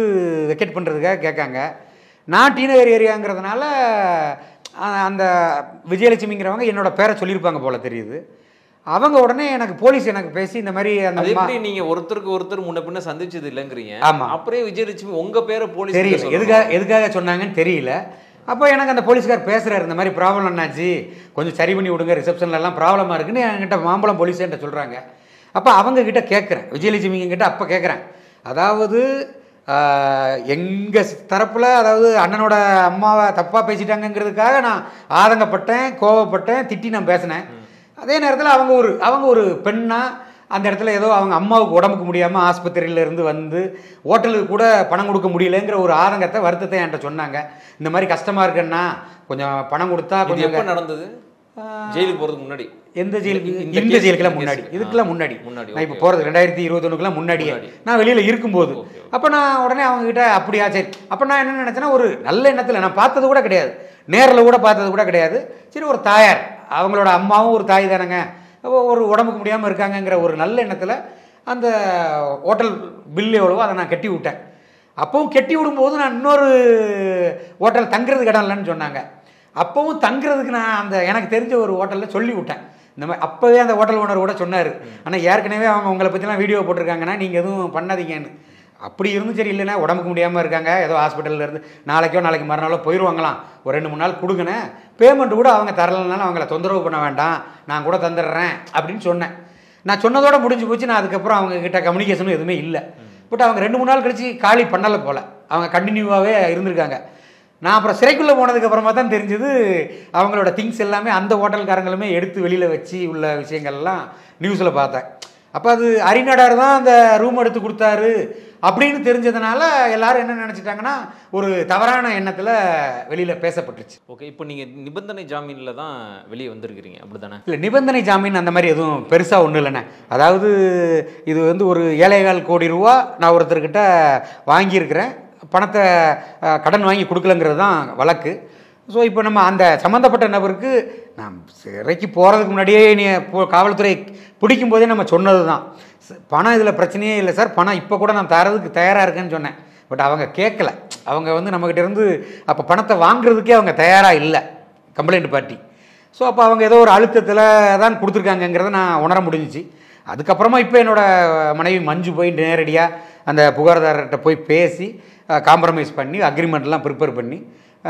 வெக்கெட் பண்ணுறதுக்காக கேட்காங்க. நான் டி நகர் ஏரியாங்கிறதுனால அந்த விஜயலட்சுமிங்கிறவங்க என்னோட பேரை சொல்லியிருப்பாங்க போல தெரியுது. அவங்க உடனே எனக்கு போலீஸ் எனக்கு பேசி இந்த மாதிரி அந்த அது மா- எப்படி நீங்க ஒருத்தருக்கு ஒருத்தர் முன்ன பின்ன சந்திச்சது இல்லைங்கிறீங்க? ஆமா. அப்புறம் விஜயலட்சுமி உங்க பேரை போலீஸ் தெரியல. எதுக்காக எதுக்காக சொன்னாங்கன்னு தெரியல. அப்போ எனக்கு அந்த போலீஸ்கார் பேசுகிறாரு இந்த மாதிரி ப்ராப்ளம் என்னாச்சு? கொஞ்சம் சரி பண்ணி விடுங்க ரிசப்ஷன்ல எல்லாம் ப்ராப்ளமாக இருக்குன்னு என்கிட்ட மாம்பழம் போலீஸ் என்கிட்ட சொல்கிறாங்க அப்போ அவங்க கிட்ட கேட்குறேன் விஜயலட்சுமி கிட்ட அப்போ கேட்குறேன் அதாவது எங்கள் தரப்பில் அதாவது அண்ணனோட அம்மாவை தப்பாக பேசிட்டாங்கங்கிறதுக்காக நான் ஆதங்கப்பட்டேன் கோவப்பட்டேன் திட்டி நான் பேசினேன். அதே நேரத்தில் அவங்க ஒரு அவங்க ஒரு பெண்ணா அந்த இடத்துல ஏதோ அவங்க அம்மாவுக்கு உடம்புக்கு முடியாமல் ஆஸ்பத்திரியில இருந்து வந்து ஹோட்டலுக்கு கூட பணம் கொடுக்க முடியலங்கிற ஒரு ஆதங்கத்தை வருத்தத்தை என்கிட்ட சொன்னாங்க. இந்த மாதிரி கஷ்டமாக இருக்குன்னா கொஞ்சம் பணம் கொடுத்தா கொஞ்சம் எப்ப நடந்தது? ஜெயிலுக்கு போறதுக்கு முன்னாடி. எந்த ஜெயிலுக்கு? இந்த ஜெயிலுக்குலாம் முன்னாடி. இதுக்கெல்லாம் முன்னாடி. முன்னாடி, நான் இப்போ. போகிறது ரெண்டாயிரத்தி இருபத்தொன்னுக்குலாம் முன்னாடியே. முன்னாடி. நான் வெளியில் இருக்கும்போது. அப்போ நான் உடனே அவங்க கிட்ட அப்படியா சரி. அப்போ நான் என்ன நினச்சேன்னா ஒரு நல்ல எண்ணத்தில் நான் பார்த்தது கூட கிடையாது. நேரில் கூட பார்த்தது கூட கிடையாது. சரி ஒரு தாயார். அவங்களோட அம்மாவும் ஒரு தாய் தானேங்க. ஒரு உடம்புக்கு முடியாமல் இருக்காங்கங்கிற ஒரு நல்ல எண்ணத்தில் அந்த ஹோட்டல் பில் எவ்வளவோ அதை நான் கட்டி விட்டேன். அப்பவும் கட்டி விடும்போது நான் இன்னொரு ஹோட்டல் தங்குறதுக்கு இடம் இல்லைன்னு சொன்னாங்க. அப்பவும் தங்குறதுக்கு நான் அந்த எனக்கு தெரிஞ்ச ஒரு ஹோட்டலில் சொல்லி விட்டேன். இந்த மாதிரி அப்போவே அந்த ஹோட்டல் ஓனர் கூட சொன்னார். ஆனால் ஏற்கனவே அவங்க உங்களை பற்றிலாம் வீடியோ போட்டிருக்காங்கன்னா நீங்கள் எதுவும் பண்ணாதீங்கன்னு. அப்படி இருந்தும் சரி இல்லைன்னா உடம்புக்கு முடியாமல் இருக்காங்க. ஏதோ ஹாஸ்பிட்டலில் இருந்து நாளைக்கோ நாளைக்கு மறுநாளோ போயிடுவாங்களாம் ஒரு ரெண்டு மூணு நாள் கொடுங்கண்ணே பேமெண்ட் கூட அவங்க தரலைனாலும் அவங்கள தொந்தரவு பண்ண வேண்டாம். நான் கூட தந்துடுறேன் அப்படின்னு சொன்னேன். நான் சொன்னதோட முடிஞ்சு போச்சு. நான் அதுக்கப்புறம் அவங்க கிட்ட கம்யூனிகேஷனும் எதுவுமே இல்லை. பட் அவங்க ரெண்டு மூணு நாள் கழிச்சு காலி பண்ணலை போல. அவங்க கண்டினியூவாகவே இருந்திருக்காங்க. நான் அப்புறம் சிறைக்குள்ளே போனதுக்கு அப்புறமா தான் தெரிஞ்சது அவங்களோட திங்ஸ் எல்லாமே அந்த ஹோட்டல்காரங்களுமே எடுத்து வெளியில் வச்சு உள்ள விஷயங்கள்லாம் நியூஸில் பார்த்தேன். அப்போ அது அரிநடார் தான் அந்த ரூம் எடுத்து கொடுத்தாரு அப்படின்னு தெரிஞ்சதுனால எல்லாரும் என்ன நினச்சிட்டாங்கன்னா ஒரு தவறான எண்ணத்தில் வெளியில் பேசப்பட்டுருச்சு. ஓகே இப்போ நீங்க நிபந்தனை ஜாமீன்ல தான் வெளியே வந்திருக்கிறீங்க. அப்படிதானே? இல்லை நிபந்தனை ஜாமீன் அந்த மாதிரி எதுவும் பெருசாக ஒன்றும் இல்லைண்ணே. அதாவது இது வந்து ஒரு ஏழைகால் கோடி ரூபா நான் ஒருத்தர்கிட்ட வாங்கியிருக்கிறேன். பணத்தை கடன் வாங்கி கொடுக்கலங்கிறது தான் வழக்கு. ஸோ இப்போ நம்ம அந்த சம்மந்தப்பட்ட நபருக்கு நாம் சிறைக்கு போகிறதுக்கு முன்னாடியே நீ காவல்துறை பிடிக்கும் போதே நம்ம சொன்னது தான் பணம் இதில் பிரச்சனையே இல்லை சார். பணம் இப்போ கூட நான் தரதுக்கு தயாராக இருக்கேன்னு சொன்னேன். பட் அவங்க கேட்கல அவங்க வந்து நம்மக்கிட்ட இருந்து அப்போ பணத்தை வாங்குறதுக்கே அவங்க தயாராக இல்லை. கம்ப்ளைண்ட் பார்ட்டி ஸோ அப்போ அவங்க ஏதோ ஒரு அழுத்தத்தில் தான் கொடுத்துருக்காங்கங்கிறத நான் உணர முடிஞ்சிச்சு. அதுக்கப்புறமா இப்போ என்னோடய மனைவி மஞ்சு போய் நேரடியாக அந்த புகார்தாரர்கிட்ட போய் பேசி காம்ப்ரமைஸ் பண்ணி அக்ரிமெண்ட்லாம் ப்ரிப்பேர் பண்ணி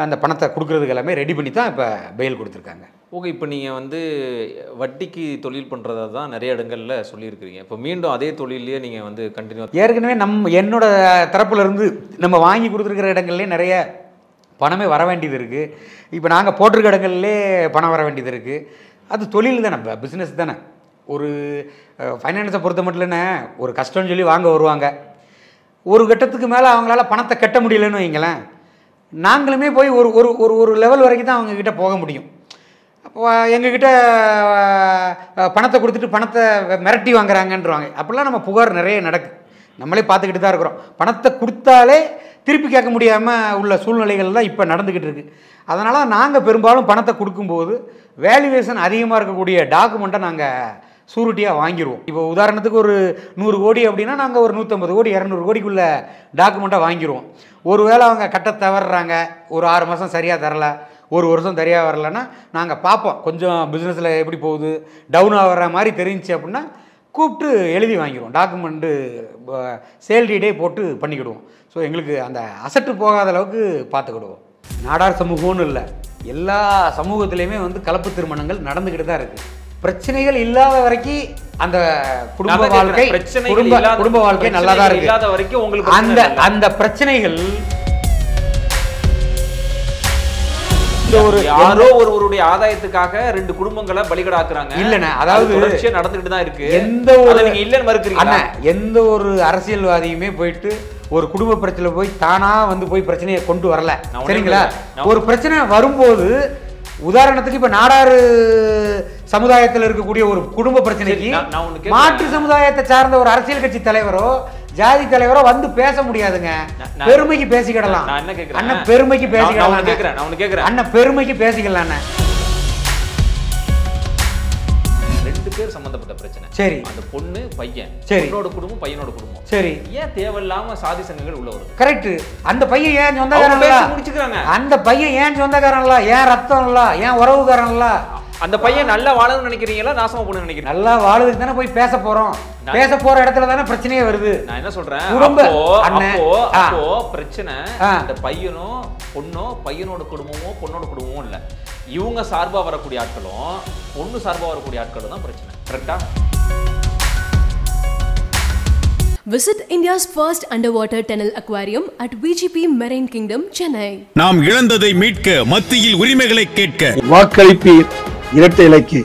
அந்த பணத்தை கொடுக்குறதுக்கு எல்லாமே ரெடி பண்ணி தான் இப்போ பெயில் கொடுத்துருக்காங்க. ஓகே இப்போ நீங்கள் வந்து வட்டிக்கு தொழில் பண்ணுறதா தான் நிறைய இடங்கள்ல சொல்லியிருக்கிறீங்க. இப்போ மீண்டும் அதே தொழிலையே நீங்கள் வந்து கண்டினியூ ஏற்கனவே நம் என்னோட தரப்புல இருந்து நம்ம வாங்கி கொடுத்துருக்கிற இடங்கள்லேயே நிறைய பணமே வர வேண்டியது இருக்குது இப்போ நாங்கள் போட்டிருக்க இடங்கள்லே பணம் வர வேண்டியது இருக்குது அது தொழில் தானே பிஸ்னஸ் தானே. ஒரு ஃபைனான்ஸை பொறுத்த மட்டும் இல்லைண்ணே ஒரு கஷ்டம்னு சொல்லி வாங்க வருவாங்க. ஒரு கட்டத்துக்கு மேலே அவங்களால பணத்தை கட்ட முடியலன்னு வைங்களேன். நாங்களுமே போய் ஒரு ஒரு ஒரு ஒரு லெவல் வரைக்கும் தான் அவங்கக்கிட்ட போக முடியும். அப்போ எங்ககிட்ட பணத்தை கொடுத்துட்டு பணத்தை மிரட்டி வாங்குறாங்கன்றவாங்க. அப்படிலாம் நம்ம புகார் நிறைய நடக்கு. நம்மளே பார்த்துக்கிட்டு தான் இருக்கிறோம். பணத்தை கொடுத்தாலே திருப்பி கேட்க முடியாமல் உள்ள சூழ்நிலைகள் தான் இப்போ நடந்துக்கிட்டு இருக்குது அதனால் நாங்கள் பெரும்பாலும் பணத்தை கொடுக்கும்போது வேல்யூவேஷன் அதிகமாக இருக்கக்கூடிய டாக்குமெண்ட்டை நாங்கள் சூரிட்டியாக வாங்கிடுவோம் இப்போ உதாரணத்துக்கு ஒரு நூறு கோடி அப்படின்னா நாங்கள் ஒரு நூற்றம்பது கோடி இரநூறு கோடிக்குள்ள டாக்குமெண்ட்டாக வாங்கிடுவோம் ஒருவேளை அவங்க கட்ட தவறுறாங்க ஒரு ஆறு மாதம் சரியாக தரல ஒரு வருஷம் சரியாக வரலன்னா நாங்கள் பார்ப்போம். கொஞ்சம் பிஸ்னஸில் எப்படி போகுது டவுன் ஆகிற மாதிரி தெரிஞ்சுச்சு அப்படின்னா கூப்பிட்டு எழுதி வாங்கிடுவோம் டாக்குமெண்ட்டு சேல் டீடே போட்டு பண்ணிக்கிடுவோம். ஸோ எங்களுக்கு அந்த அசட்டு போகாத அளவுக்கு பார்த்துக்கிடுவோம். நாடார் சமூகம்னு இல்லை எல்லா சமூகத்திலையுமே வந்து கலப்பு திருமணங்கள் நடந்துக்கிட்டு தான் இருக்குது பிரச்சனைகள் இல்லாத வரைக்கும் அந்த குடும்ப வாழ்க்கை குடும்ப குடும்ப வாழ்க்கை நல்லா தான் இல்லாத வரைக்கும் உங்களுக்கு அந்த? அந்த பிரச்சனைகள் ஒரு யாரோ ஒருவருடைய ஆதாயத்துக்காக ரெண்டு குடும்பங்களை பலிகடாக்குறாங்க. இல்லண்ணே, அதாவது அது தொடர்ச்சியா நடந்துகிட்டு தான் இருக்கு. எந்த ஒரு நீங்க இல்லன்னு மறுக்கிறீங்களா? அண்ணா, எந்த ஒரு அரசியல்வாதியுமே போயிட்டு ஒரு குடும்ப பிரச்சனை போய் தானா வந்து போய் பிரச்சனையை கொண்டு வரல. சரிங்களா? ஒரு பிரச்சனை வரும்போது உதாரணத்துக்கு இப்ப நாடாறு சமுதாயத்தில் இருக்கக்கூடிய ஒரு குடும்ப பிரச்சனைக்கு. மாற்று சமுதாயத்தை சார்ந்த ஒரு அரசியல் கட்சி தலைவரோ ஜாதி தலைவரோ வந்து பேச முடியாதுங்க பெருமைக்கு பேசிக்கிடலாம்? அண்ணன் பெருமைக்கு பேசிக்கலாம். அண்ணன் பெருமைக்கு பேசிக்கலாம் ரெண்டு பேர் சம்பந்தப்பட்ட பிரச்சனை சரி. அந்த பொண்ணு பையன் சரி. பொண்ணோட குடும்பம் பையனோட குடும்பம் சரி ஏன் தேவையில்லாம சாதி சங்கங்கள் உள்ள வருது கரெக்ட் அந்த பையன் ஏன் சொந்தக்காரன்? முடிச்சுக்கிறாங்க. அந்த பையன் ஏன் சொந்தக்காரன் இல்ல ஏன் ரத்தம் இல்ல ஏன் உறவுக்காரன் இல்ல அந்த பையன் நல்லா வாழணும்னு நினைக்கிறீங்களா? நாசமா போகணும்னு நினைக்கிறீங்க நல்லா வாழுதுக்கு தானே போய் பேச போறோம். பேச போற இடத்துல தானே பிரச்சனையே வருது. நான் என்ன சொல்றேன்? குடும்ப- அப்போ அப்போ பிரச்சனை. அந்த பையனோ பொண்ணோ பையனோட குடும்பமோ பொண்ணோட குடும்பமோ இல்ல. இவங்க சார்பா வரக்கூடிய ஆட்களும் பொண்ணு சார்பா வரக்கூடிய ஆட்களும் தான் பிரச்சனை. கரெக்டா Visit India's first underwater tunnel aquarium at VGP Marine Kingdom, Chennai. நாம் இழந்ததை மீட்க மத்தியில் உரிமைகளை கேட்க வாக்களிப்பீர். இரட்டை இலைக்கு.